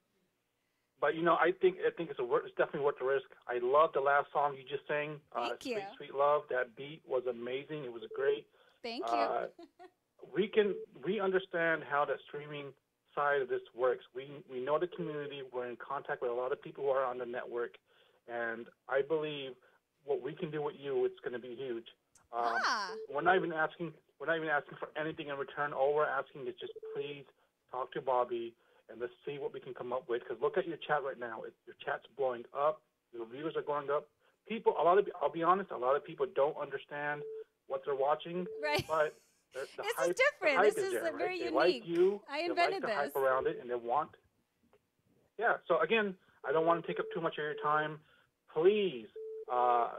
but you know, I think I think it's a it's definitely worth the risk. I love the last song you just sang. Uh, Thank Sweet you. Sweet Love. That beat was amazing. It was great. Thank you. Uh, we can we understand how the streaming side of this works. We we know the community. We're in contact with a lot of people who are on the network, and I believe what we can do with you, it's going to be huge. Um, ah, We're not even asking. We're not even asking for anything in return. All we're asking is just please talk to Bobby and let's see what we can come up with. Because look at your chat right now. It, your chat's blowing up. Your views are going up. People, a lot of. I'll be honest. A lot of people don't understand what they're watching. Right. But the, the This is hype, the different. This is there, right? very like unique. you. I they invented like the hype this. around it, and they want. Yeah. So again, I don't want to take up too much of your time. Please uh,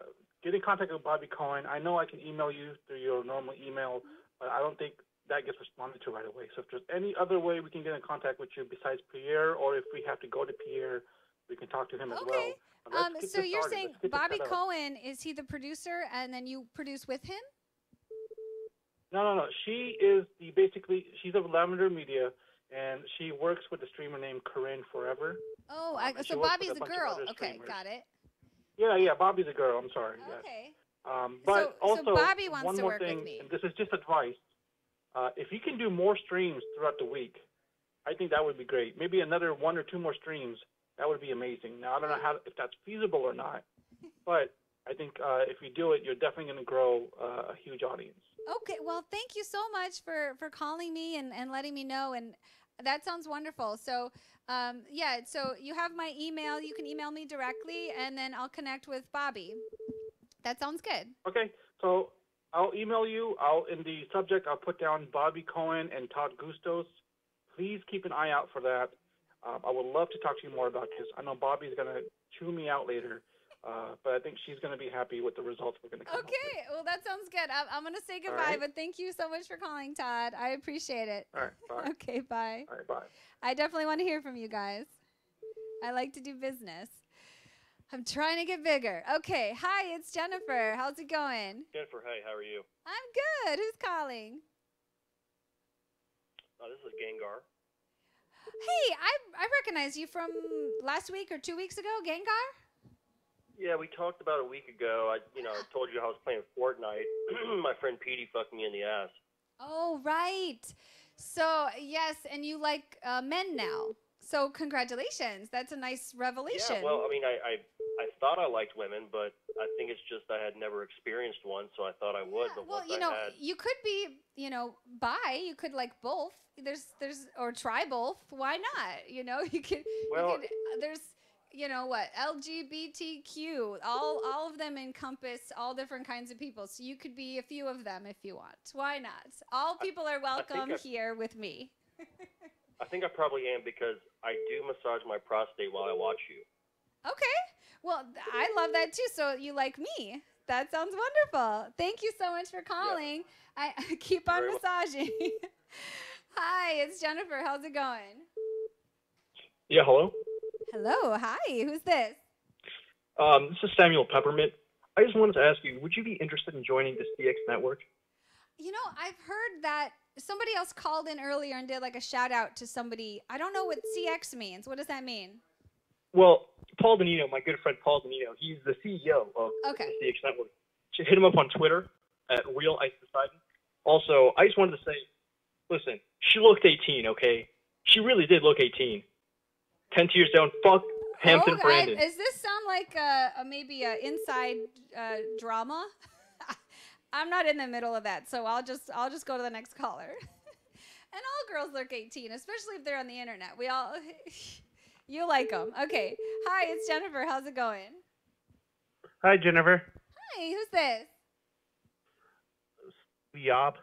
get in contact with Bobby Cohen. I know I can email you through your normal email, but I don't think that gets responded to right away. So if there's any other way we can get in contact with you besides Pierre, or if we have to go to Pierre, we can talk to him as well. But um, so you're started. saying Let's get this Bobby. Cohen is he the producer, and then you produce with him? No, no, no. She is the basically she's of Lavender Media, and she works with a streamer named Corinne Forever. Oh, I, so Bobby's a a girl. Okay, streamers. got it. Yeah, yeah. Bobby's a girl. I'm sorry. Yes. Okay. Um, but So- so also Bobby wants one to more work with thing, me. and this is just advice. Uh, if you can do more streams throughout the week, I think that would be great. Maybe another one or two more streams. That would be amazing. Now I don't know how if that's feasible or not, but I think uh, if you do it, you're definitely going to grow uh, a huge audience. Okay, well, thank you so much for for calling me and and letting me know, and that sounds wonderful. So, um, yeah, so you have my email. You can email me directly, and then I'll connect with Bobby. That sounds good. Okay, so I'll email you. I'll in the subject I'll put down Bobby Cohen and Todd Gustos. Please keep an eye out for that. Um, I would love to talk to you more about this. I know Bobby's gonna chew me out later, uh, but I think she's gonna be happy with the results we're gonna come up with. Okay, well, that sounds good. I'm, I'm going to say goodbye, right. but thank you so much for calling, Todd. I appreciate it. All right, bye. Okay, bye. All right, bye. I definitely want to hear from you guys. I like to do business. I'm trying to get bigger. Okay, hi, it's Jennifer. How's it going? Jennifer, hey, how are you? I'm good. Who's calling? Uh, this is Gengar. Hey, I I recognize you from last week or two weeks ago, Gengar. Yeah, we talked about a week ago. I, you know, I told you I was playing Fortnite. My friend Petey fucked me in the ass. Oh, right. So yes, and you like uh, men now. So congratulations. That's a nice revelation. Yeah, well, I mean, I, I, I thought I liked women, but I think it's just I had never experienced one, so I thought I would. but well, you I know, had, you could be, you know, bi. You could like both. There's, there's, or try both. Why not? You know, you could. Well- you could, uh, there's, you know, what LGBTQ. All, all of them encompass all different kinds of people. So you could be a few of them if you want. Why not? All people are welcome I- here with me. I think I probably am because I do massage my prostate while I watch you. Okay. Well, I love that too. So you like me? That sounds wonderful. Thank you so much for calling. I keep on Very massaging. Hi, it's Jennifer. How's it going? Yeah, hello. Hello. Hi. Who's this? Um, this is Samuel Peppermint. I just wanted to ask you, would you be interested in joining the CX network? You know, I've heard that somebody else called in earlier and did like a shout out to somebody. I don't know what CX means. What does that mean? Well, Paul Denino, my good friend Paul Denino, he's the CEO of Okay. the CX network. Should hit him up on Twitter at Real Ice Poseidon. Also, I just wanted to say, listen, she looked 18, okay? She really did look 18. Ten tears down. Fuck Hampton oh, I, Brandon. does this sound like a, a maybe a inside uh, drama? I'm not in the middle of that, so I'll just I'll just go to the next caller. and all girls look 18, especially if they're on the internet. We all you like them. Okay. Hi, it's Jennifer. How's it going? Hi, Jennifer. Hi, who's this? Yop.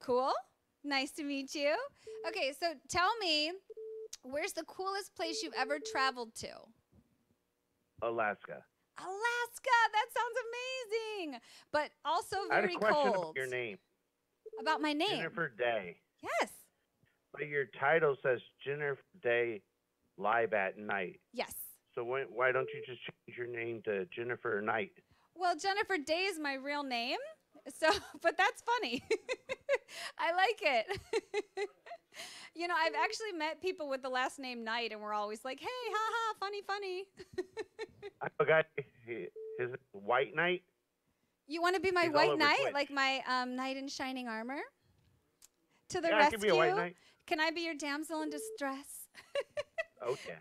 Cool. Nice to meet you. Okay, so tell me, where's the coolest place you've ever traveled to? Alaska. Alaska. That sounds amazing, but also very a question cold. about your name. About my name. Jennifer Day. Yes. But your title says Jennifer Day Live at Night. Yes. So when, why don't you just change your name to Jennifer Knight? Well, Jennifer Day is my real name. So, but that's funny. I like it. you know, I've actually met people with the last name Knight, and we're always like, "Hey, ha ha, funny, funny." I forgot his his White Knight. You want to be my He's white knight, Twitch. like my um, knight in shining armor? To the Yeah, I rescue. can white knight. Can I be your damsel in distress? Okay.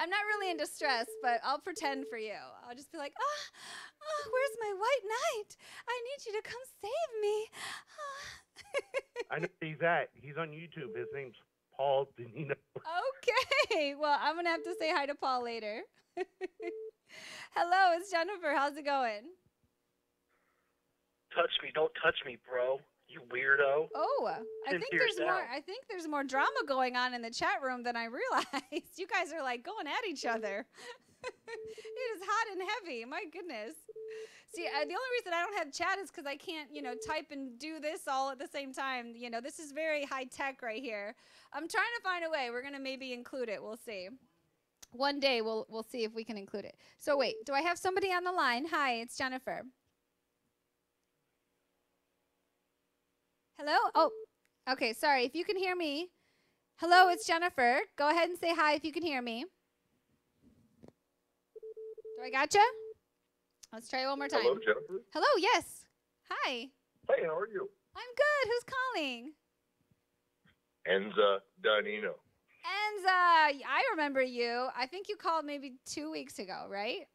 I'm not really in distress, but I'll pretend for you. I'll just be like, ah, ah, where's my white knight? I need you to come save me. I know where he's at. He's on YouTube. His name's Paul Denino. Okay. Well, I'm gonna have to say hi to Paul later. Hello, it's Jennifer. How's it going? Touch me, don't touch me, bro. You weirdo. Oh, I think there's more. I think there's more drama going on in the chat room than I realized. You guys are like going at each other. it is hot and heavy. My goodness. See, uh, the only reason I don't have chat is because I can't, you know, type and do this all at the same time. You know, this is very high tech right here. I'm trying to find a way. We're gonna maybe include it. We'll see. One day we'll we'll see if we can include it. So wait, do I have somebody on the line? Hi, it's Jennifer. Hello? Oh, okay. Sorry. If you can hear me. Hello, it's Jennifer. Go ahead and say hi if you can hear me. Do I gotcha? Let's try it one more time. Hello, Jennifer. Hello, yes. Hi. Hey, how are you? I'm good. Who's calling? Enza Danino. Enza, I remember you. I think you called maybe two weeks ago, right?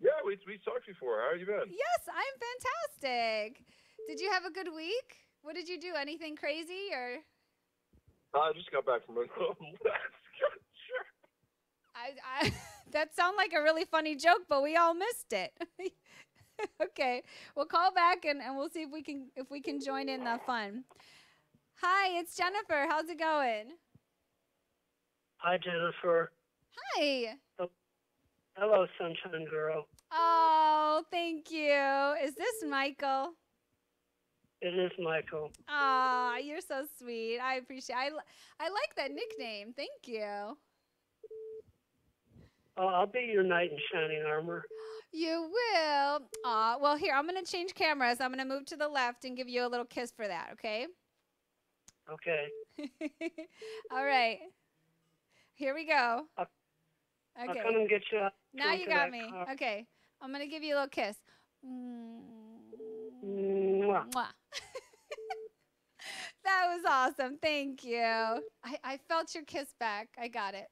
Yeah, we we talked before. How are you been? Yes, I'm fantastic. Did you have a good week? What did you do? Anything crazy or? I just got back from a I, I that sounds like a really funny joke, but we all missed it. okay, we'll call back and, and we'll see if we can if we can join in the fun. Hi, it's Jennifer. How's it going? Hi, Jennifer. Hi. Hello, Sunshine Girl. Oh, thank you. Is this Michael? It is Michael. Ah, you're so sweet. I appreciate. I I like that nickname. Thank you. Oh, I'll be your knight in shining armor. You will. Aw, well, here, I'm going to change cameras. I'm going to move to the left and give you a little kiss for that, okay? Okay. All right. Here we go. I'll Okay. come and get you. Now you got me. car. Okay. I'm going to give you a little kiss. Mwah. Mwah. That was awesome. Thank you. I, I felt your kiss back. I got it.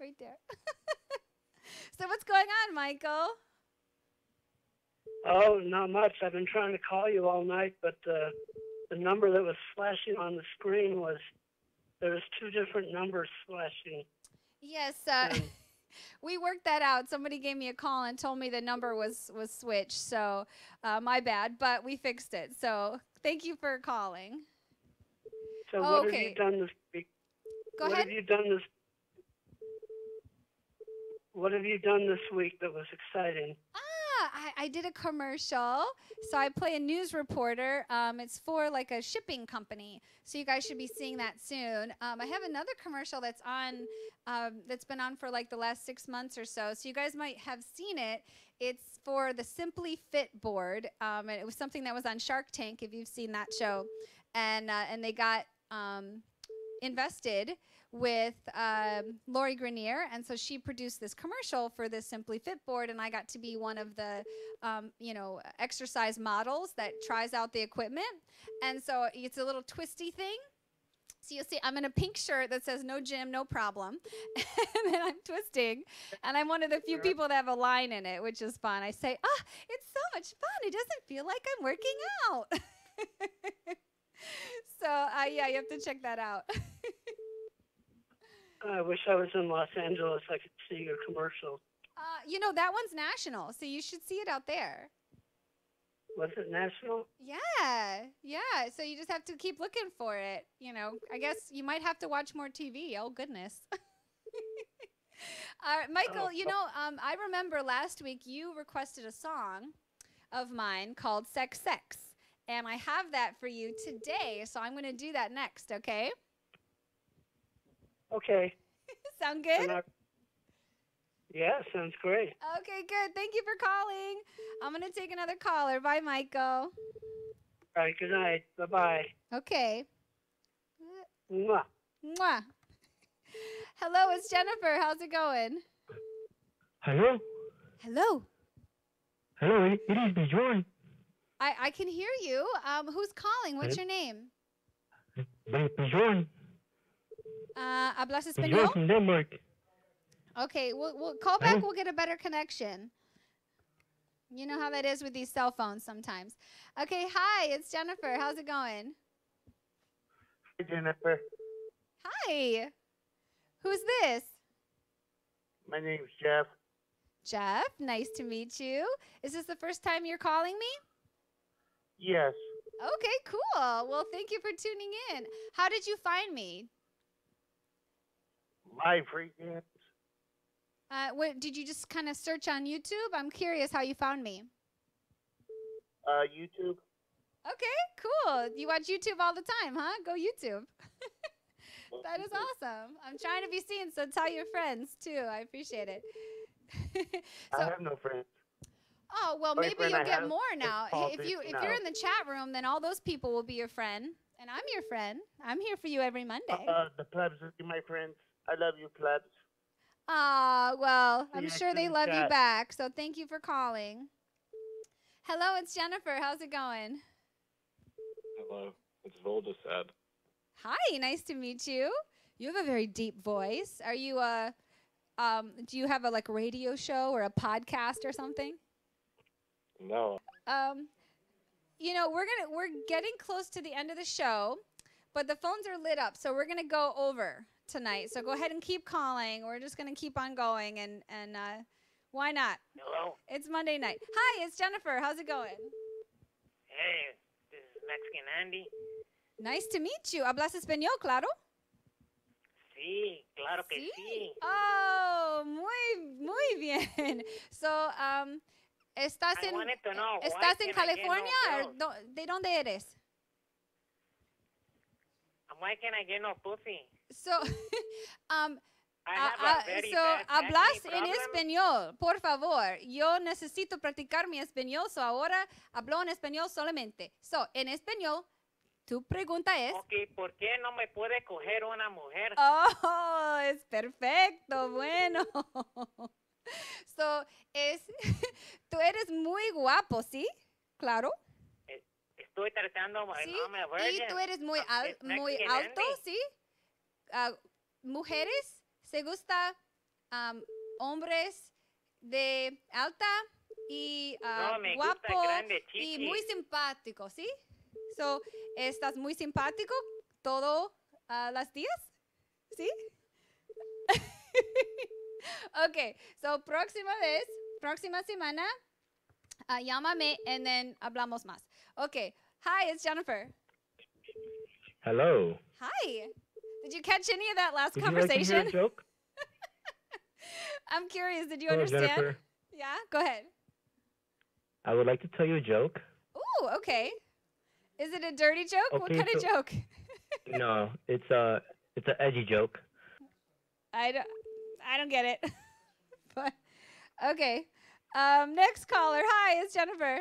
Right there. so, what's going on, Michael? Oh, not much. I've been trying to call you all night, but uh, the number that was flashing on the screen was there was two different numbers flashing. Yes, uh, we worked that out. Somebody gave me a call and told me the number was was switched. So uh, my bad, but we fixed it. So thank you for calling. So Oh, what have you done this week? Go what ahead. have you done this? What have you done this week that was exciting? Ah, I, I did a commercial. So I play a news reporter. Um, it's for like a shipping company. So you guys should be seeing that soon. Um, I have another commercial that's on, um, that's been on for like the last six months or so. So you guys might have seen it. It's for the Simply Fit board. Um, and it was something that was on Shark Tank, if you've seen that show. And, uh, and they got um, invested with um, Lori Greiner, and so she produced this commercial for this Simply Fit board, and I got to be one of the, um, you know, exercise models that tries out the equipment, and so it's a little twisty thing. So you'll see, I'm in a pink shirt that says "No gym, no problem," and then I'm twisting, and I'm one of the few people that have a line in it, which is fun. I say, "Ah, it's so much fun! It doesn't feel like I'm working out." so uh, yeah, you have to check that out. I wish I was in Los Angeles. I could see your commercial. Uh, you know that one's national, so you should see it out there. Was it national? Yeah, yeah. So you just have to keep looking for it. You know, I guess you might have to watch more TV. Oh goodness. All right, Michael. Oh, you oh. know, um, I remember last week you requested a song of mine called "Sex Sex," and I have that for you today. So I'm going to do that next. Okay? Okay. Sound good? I- Yeah, sounds great. Okay, good. Thank you for calling. I'm gonna take another caller. Bye, Michael. All right, good night. Bye bye. Okay. Mwah. Mwah. Hello, it's Jennifer. How's it going? Hello? Hello. Hello, it, it is Bjorn. I I can hear you. Um, who's calling? What's your name? B- Bjorn. Uh, hablas Bjorn español? from Denmark. Okay, we'll, we'll call back. Hello? We'll get a better connection. You know how that is with these cell phones sometimes. Okay, hi, it's Jennifer. How's it going? Hi, Jennifer. Hi. Who's this? My name's Jeff. Jeff. Nice to meet you. Is this the first time you're calling me? Yes. Okay, cool. Well, thank you for tuning in. How did you find me? Live freaking. Uh, what, did you just kind of search on YouTube? I'm curious how you found me. Uh, YouTube. Okay, cool. You watch YouTube all the time, huh? Go YouTube. that is awesome. I'm trying to be seen, so tell your friends too. I appreciate it. I have no friends. Oh well, maybe you'll get more now. If you if Fitzgerald. you're in the chat room, then all those people will be your friend, and I'm your friend. I'm here for you every Monday. Uh, the plebs are my friends. I love you, plebs. Ah, well, I'm you sure they in love you back. So thank you for calling. Hello, it's Jennifer. How's it going? Hello, it's Voldesad. Hi, nice to meet you. You have a very deep voice. Are you a um do you have a like radio show or a podcast or something? No, Um you know, we're going to we're getting close to the end of the show, but the phones are lit up, so we're going to go over tonight. So go ahead and keep calling. We're just going to keep on going and and uh why not? Hello. It's Monday night. Hi, it's Jennifer. How's it going? Hey, this is Mexican Andy. Nice to meet you. ¿Hablas español, claro? Sí, claro que sí. Oh, muy, muy bien. So, um, ¿estás I en, know, ¿estás en can no California? o girls? do- ¿De dónde eres? Why can't I get no pussy? So, um, ah, have a ah, so hablas en español, por favor. Yo necesito practicar mi español, so ahora hablo en español solamente. So, en español, tu pregunta es. Ok, ¿por qué no me puede coger una mujer? Oh, es perfecto, bueno. So, es, tú eres muy guapo, ¿sí? Claro. Estoy tratando, Sí, y tú eres muy, al- muy alto. ¿sí? Ah, mujeres, ¿se gusta hombres de alta y ah, No, guapo grande, y muy simpático, ¿sí? So, ¿estás muy simpático todos las días? ¿Sí? ok, so próxima vez, próxima semana, ah, llámame and then hablamos más. Okay, hi, it's Jennifer. Hello. Hi. Did you catch any of that last Would you like to hear conversation? a joke? I'm curious. Did you Hello, understand? Jennifer. Yeah, go ahead. I would like to tell you a joke. Ooh, okay. Is it a dirty joke? what Okay, kind of joke? No, it's a it's an edgy joke. I don't, I don't get it. but okay. Um, next caller. Hi, it's Jennifer.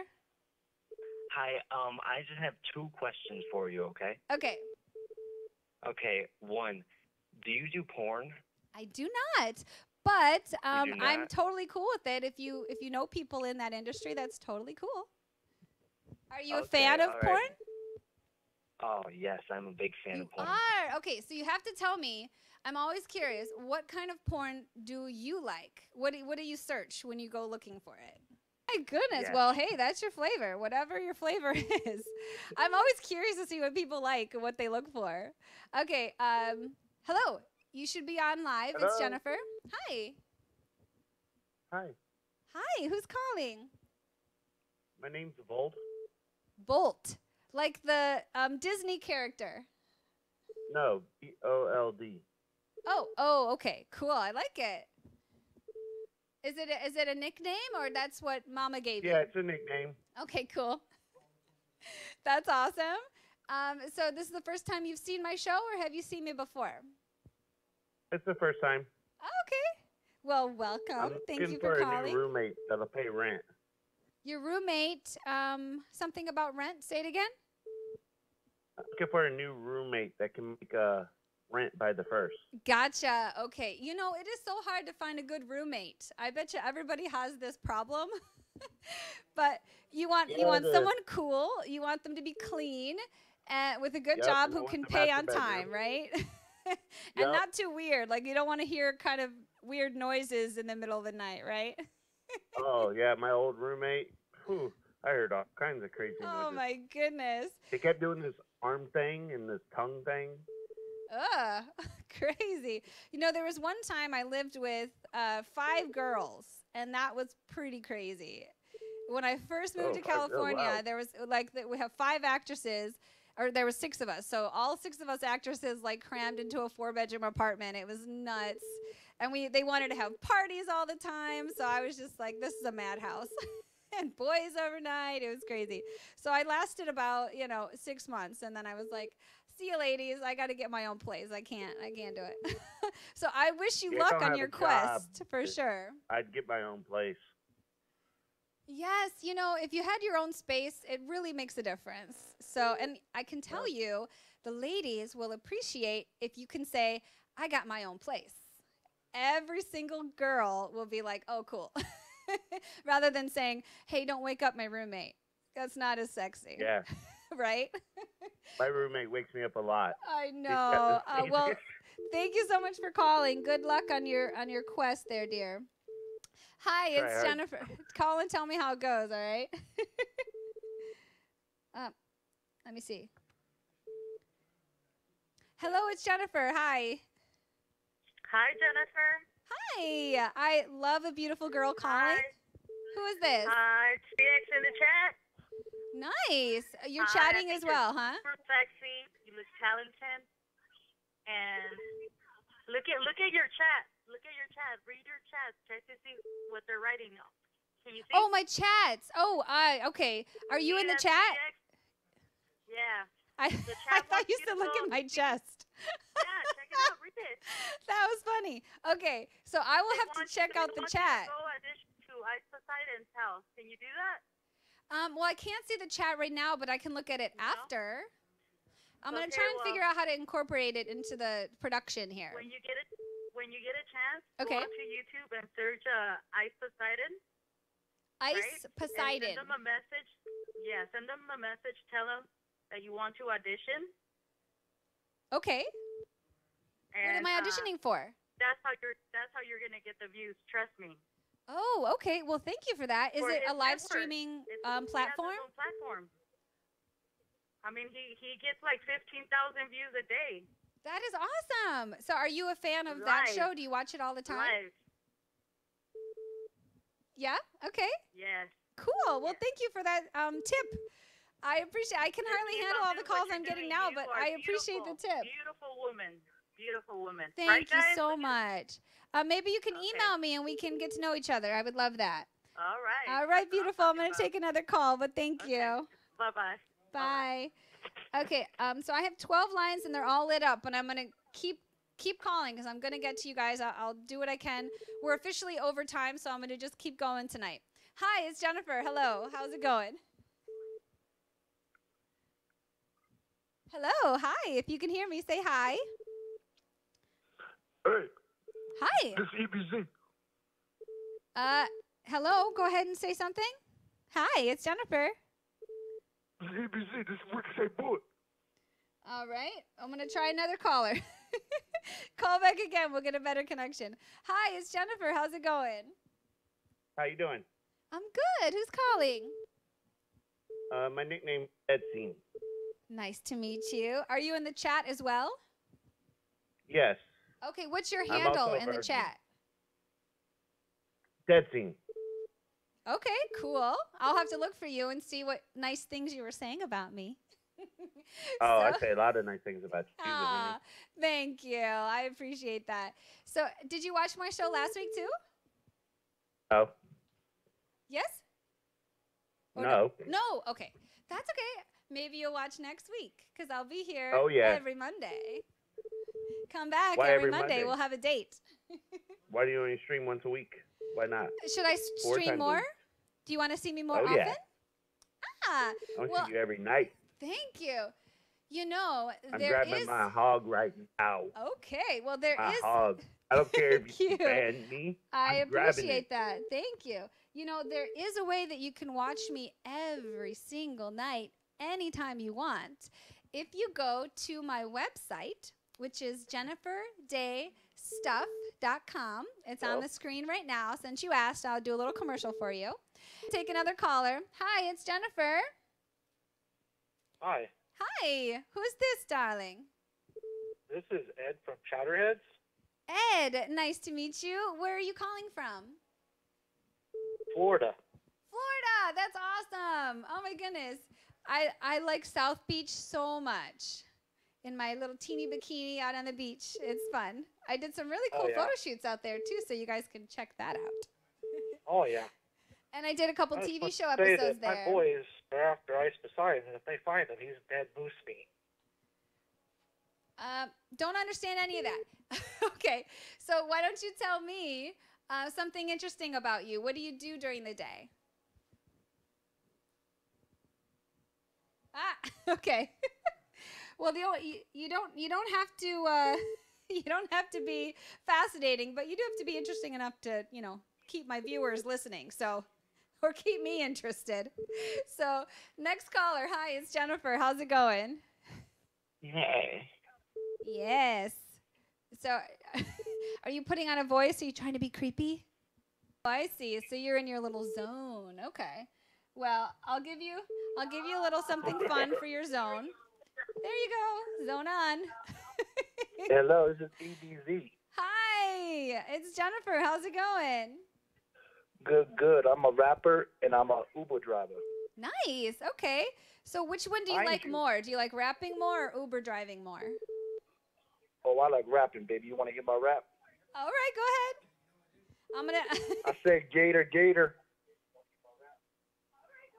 Hi, um, I just have two questions for you, okay? Okay. Okay, one, do you do porn? I do not, but um, do I'm totally cool with it. If you if you know people in that industry, that's totally cool. Are you a fan of right. porn? Oh, yes, I'm a big fan You of porn. are okay. So you have to tell me. I'm always curious. What kind of porn do you like? What do, what do you search when you go looking for it? My goodness. Yes. Well, hey, that's your flavor. Whatever your flavor is. I'm always curious to see what people like and what they look for. Okay. Um. Hello. You should be on live. It's Jennifer. Hi. Hi. Hi. Who's calling? My name's Volt. Bolt, like the um, Disney character. No, B O L D. Oh, oh, okay, cool. I like it. Is it a, is it a nickname or that's what Mama gave you? Yeah, it's a nickname. Okay, cool. That's awesome. Um, so this is the first time you've seen my show, or have you seen me before? It's the first time. Okay. Well, welcome. I'm Thank you for, for a calling. new roommate that'll pay rent. Your roommate, um, something about rent. Say it again. I'm looking for a new roommate that can make uh, rent by the first. Gotcha. Okay. You know, it is so hard to find a good roommate. I bet you everybody has this problem. but you want you want is. someone cool. You want them to be clean and with a good Yep, job who can pay on time, bedroom. right? and Yep. not too weird. Like you don't want to hear kind of weird noises in the middle of the night, right? oh yeah, my old roommate. Whew, I heard all kinds of crazy Oh noises. my goodness. He kept doing this arm thing and this tongue thing. Ugh, crazy. You know, there was one time I lived with uh, five girls, and that was pretty crazy. When I first moved Oh, to California, wow. there was like we have five actresses, or there was six of us. So all six of us actresses like crammed into a four bedroom apartment. It was nuts, and we they wanted to have parties all the time. So I was just like, this is a madhouse. and boys overnight. It was crazy. So I lasted about, you know, six months and then I was like, see you ladies, I gotta get my own place. I can't I can't do it. so I wish you Yeah, luck on your a job. quest for sure. I'd get my own place. Yes, you know, if you had your own space, it really makes a difference. So, and I can tell you, the ladies will appreciate if you can say, I got my own place. Every single girl will be like, oh, cool. Rather than saying, hey, don't wake up my roommate. That's not as sexy. Yeah, right? my roommate wakes me up a lot. I know. Uh, well, thank you so much for calling. Good luck on your on your quest there, dear. Hi, Try it's hard. Jennifer. Call and tell me how it goes, all right? um, let me see. Hello, it's Jennifer. Hi. Hi, Jennifer. Hi. I love a beautiful girl calling. Who is this? Hi, it's BX in the chat. Nice. Uh, you're uh, Hi, I chatting as well, huh? Super sexy. You look talented. And look at look at your chat. Look at your chat. Read your chat. Check to see what they're writing. Can you see? Oh, my chats. Oh, I okay. Are you in the chat? Yeah. I, I thought you said look at my chest. Yeah, check it out. Read it. That was funny. Okay, so I will They have to check out the want you to chat. Go audition to Ice Poseidon's house. Can you do that? Um, well, I can't see the chat right now, but I can look at it after. I'm gonna try and well- figure out how to incorporate it into the production here. When you get it, when you get a chance, Okay. go to YouTube and search uh, Ice Poseidon. Ice right? And Poseidon. send them a message. Yeah, send them a message. Tell them that you want to audition. Okay. And, what am I uh, auditioning for? that's how you're. That's how you're gonna get the views. Trust me. Oh, okay. Well, thank you for that. Is For it a live network. streaming It's- um, he has his platform? platform. I mean, he he gets like fifteen thousand views a day. That is awesome. So, are you a fan of that show? Do you watch it all the time? Live. Yeah. Okay. Yes. Cool. Well, thank you for that um, tip. I appreciate. I can hardly handle all the calls I'm getting now, but I appreciate the tip. Beautiful woman. Beautiful woman. Thank right, you guys? so much. Uh, maybe you can email me and we can get to know each other. I would love that. All right. All right, beautiful. I'm going to take another call, but thank you. Bye bye. Bye. Okay, um, so I have 12 lines and they're all lit up, and I'm going to keep keep calling because I'm going to get to you guys. I'll, I'll do what I can. We're officially over time, so I'm going to just keep going tonight. Hi, it's Jennifer. Hello. How's it going? Hello. Hi. If you can hear me, say hi. Hey, Hi. this is EBZ. Uh, hello. Go ahead and say something. Hi, it's Jennifer. This EBZ. This is Ricochet Bullet. All right. I'm going to try another caller. Call back again. We'll get a better connection. Hi, it's Jennifer. How's it going? How you doing? I'm good. Who's calling? Uh, my nickname Edzine. Nice to meet you. Are you in the chat as well? Yes, Okay, what's your I'm handle in the chat? Deadzine. Okay, cool. I'll have to look for you and see what nice things you were saying about me. Oh, I say a lot of nice things about you. Aw, thank you. I appreciate that. So, did you watch my show last week too? Oh, Yes? Or no. No, okay. That's okay. Maybe you'll watch next week because I'll be here Oh, yeah. every Monday. Come back every, every Monday. Monday? We'll have a date. Why do you only stream once a week? Why not? Should I Four stream more? week. Do you want to see me more Oh, often? yeah. Ah, I want well, to see you every night. thank you. You know, I'm there grabbing is. my hog right now. Okay, well there my is. hog. I don't care if you Cute. ban me. I I'm appreciate that. Thank you. You know, there is a way that you can watch me every single night, anytime you want. If you go to my website, which is jenniferdaystuff.com, it's on the screen right now. Since you asked, I'll do a little commercial for you. Take another caller. Hi, it's Jennifer. Hi, Hi, who's this, darling? this is Ed from Chatterheads. Ed, nice to meet you. Where are you calling from? Florida. Florida. That's awesome. Oh my goodness. I I like South Beach so much. In my little teeny bikini out on the beach. It's fun. I did some really Oh, cool yeah. photo shoots out there too, so you guys can check that out. Oh yeah. And I did a couple TV show episodes there. My boys are after Ice Poseidon, and if they find him, he's dead moose meat. Uh, don't understand any of that. okay, so why don't you tell me uh, something interesting about you? What do you do during the day? Ah, okay. Well, the only, you, you don't you don't have to uh, you don't have to be fascinating, but you do have to be interesting enough to you know keep my viewers listening. So. Or keep me interested. So, next caller. Hi, it's Jennifer. How's it going? Hey. Yes. So, are you putting on a voice? Are you trying to be creepy? Oh, I see. So you're in your little zone. Okay. Well, I'll give you I'll give you a little something fun for your zone. There you go. Zone on. Hello, this is EBZ. Hi. It's Jennifer. How's it going? Good, good. I'm a rapper and I'm a Uber driver. Nice. Okay. So which one do you Mind like you. more? Do you like rapping more or Uber driving more? Oh, I like rapping, baby. You want to hear my rap? All right, go ahead. I'm gonna. I said Gator, Gator.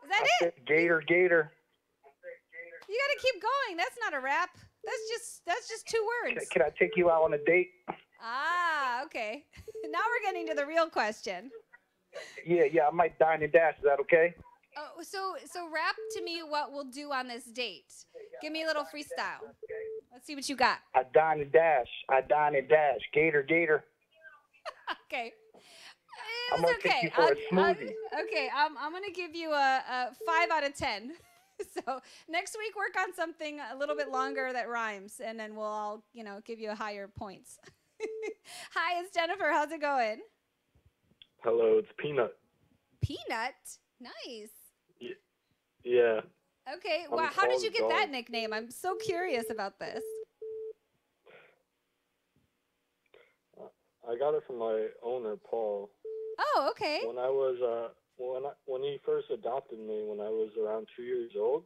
Is that I it? Gator, Gator. You gotta keep going. That's not a rap. That's just that's just two words. can I take you out on a date? Ah, okay. now we're getting to the real question. Yeah, yeah. I might dine and dash. Is that okay? Oh, so so rap to me what we'll do on this date. Give me a little freestyle. Let's see what you got. I dine and dash. I dine and dash. Gator, Gator. Okay. It I'm was take okay. you for a I'll- I'll, okay, I'm, I'm gonna give you a, a five out of ten. so next week work on something a little bit longer that rhymes, and then we'll all you know give you higher points. Hi, it's Jennifer. How's it going? Hello, it's Peanut. Peanut. Nice. Yeah. Okay. I'm Wow. How did you get that nickname? I'm so curious about this. I got it from my owner, Paul. Oh, okay. When I was uh when I, when he first adopted me when I was around two years old,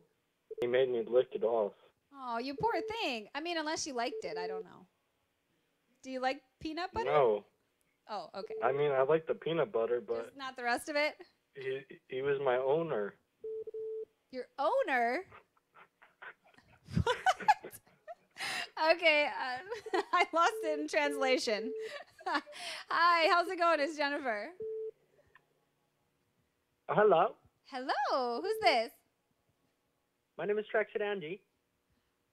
he made me lick it off. Oh, you poor thing. I mean, unless you liked it, I don't know. Do you like peanut butter? No, Oh, okay. I mean I like the peanut butter, but Just not the rest of it. he he was my owner. Your owner. What? okay, uh, I lost it in translation. Hi, how's it going? It's Jennifer. Hello, Hello, who's this? my name is Traxit Andy.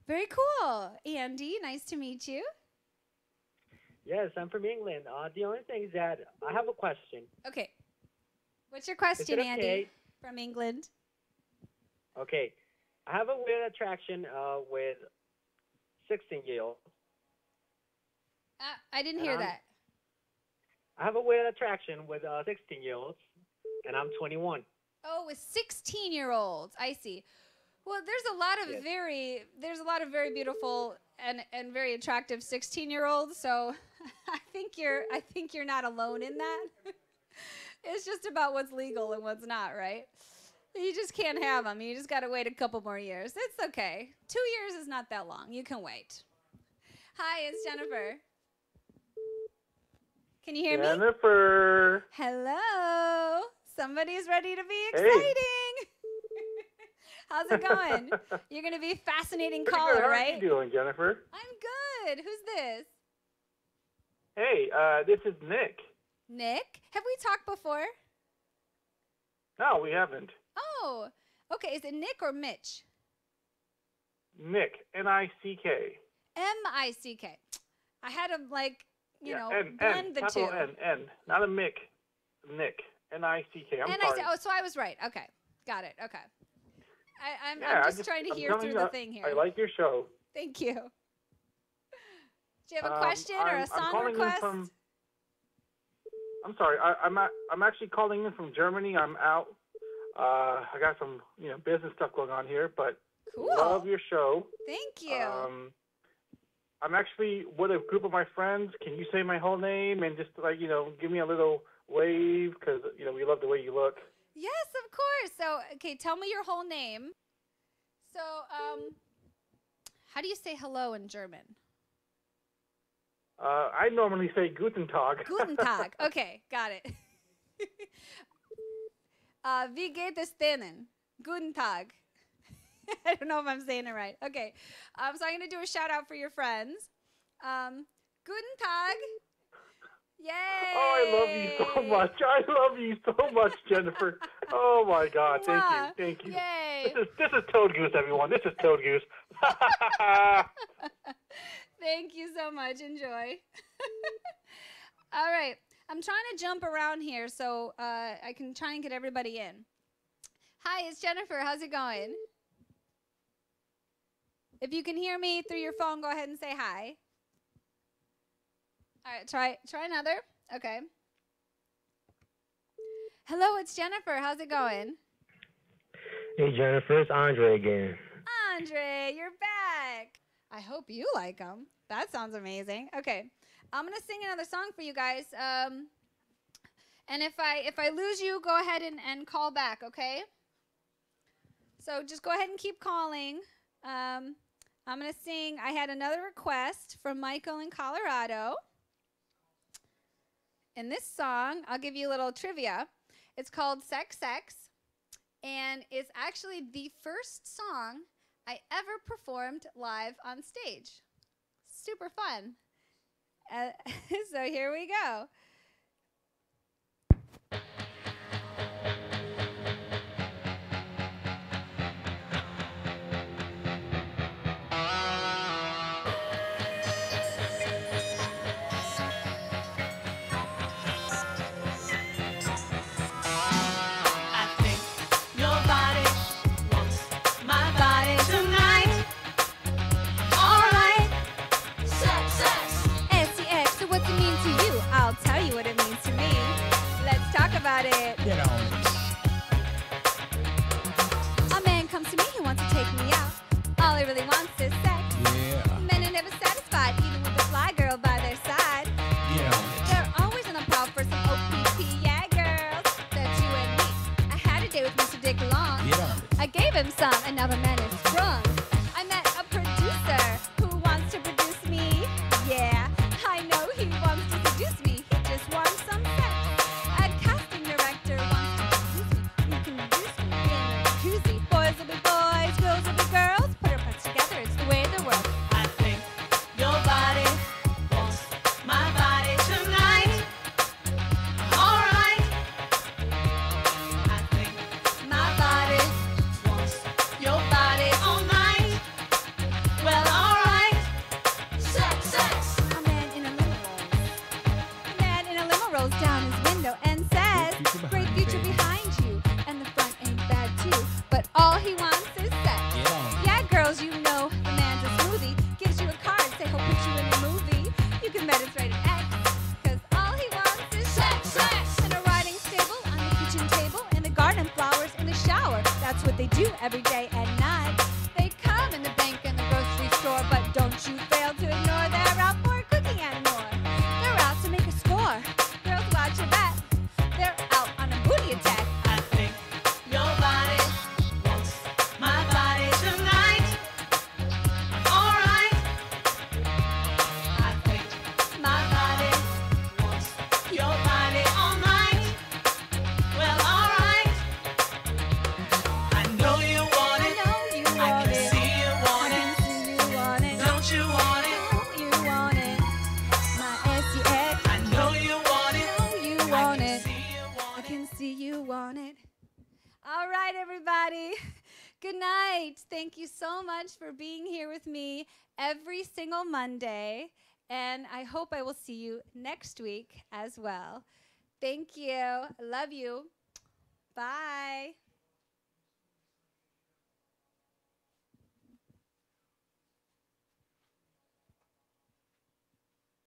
Very cool, Andy. Nice to meet you. Yes, I'm from England. Uh, the only thing is that I have a question. Okay. What's your question, okay? Andy? From England. Okay, I have a weird attraction uh, with 16 year olds. Uh, I didn't And hear I'm- that. I have a weird attraction with uh, 16 year olds, and I'm 21. Oh, with 16 year olds. I see. Well, there's a lot of Yes. very there's a lot of very beautiful and and very attractive 16 year olds. So I think you're I think you're not alone in that. it's just about what's legal and what's not, right? You just can't have them. You just got to wait a couple more years. It's okay. Two years is not that long. You can wait. Hi, it's Jennifer. Can you hear me? Jennifer. Hello. Somebody's ready to be Hey. exciting. How's it going? You're going to be a fascinating Pretty caller, good. How right? are you doing, Jennifer? I'm good. Who's this? Hey, uh, this is Nick. Nick, have we talked before? No, we haven't. Oh, okay. Is it Nick or Mitch? Nick, N-I-C-K. M I C K. I had to like, you yeah, know, N, blend N, the capital two. N, N, not a Mick. Nick, N-I-C-K. I'm and I sorry. oh, so I was right. Okay, got it. Okay. I, I'm, yeah, I'm I just, trying to I'm hear through the I- thing here. I like your show. Thank you. Do you have a Um, question or I'm- a I'm song in request? from- I'm sorry. I, I'm a- I'm actually calling in from Germany. I'm out. Uh, I got some you know business stuff going on here, but Cool. love your show. Thank you. Um, I'm actually with a group of my friends. Can you say my whole name and just like you know give me a little wave because you know we love the way you look. yes, of course. So, okay, tell me your whole name. So, um, how do you say hello in German? Uh, I normally say Guten Tag. Guten Tag. Okay, got it. uh, wie geht es denen? Guten Tag. I don't know if I'm saying it right. Okay, um, so I'm gonna do a shout out for your friends. Um, Guten Tag. Yay! Oh, I love you so much. I love you so much, Jennifer. Oh my God, thank you, thank you. Yay! This is this is Toad Goose, everyone. This is Toad Goose. Thank you so much. Enjoy. All right. I'm trying to jump around here so uh, I can try and get everybody in. Hi, it's Jennifer. How's it going? If you can hear me through your phone, go ahead and say hi. All right, try try another. Okay. Hello, it's Jennifer. How's it going? Hey Jennifer, it's Andre again. Andre, you're back. I hope you like them. That sounds amazing. Okay, I'm gonna sing another song for you guys. Um, and if I if I lose you, go ahead and, and call back. Okay. So just go ahead and keep calling. Um, I'm gonna sing. I had another request from Michael in Colorado. In this song, I'll give you a little trivia. It's called Sex Sex, and it's actually the first song I ever performed live on stage. Super fun. Uh, so here we go. He really wants is much for being here with me every single Monday. And I hope I will see you next week as well. Thank you. Love you. Bye.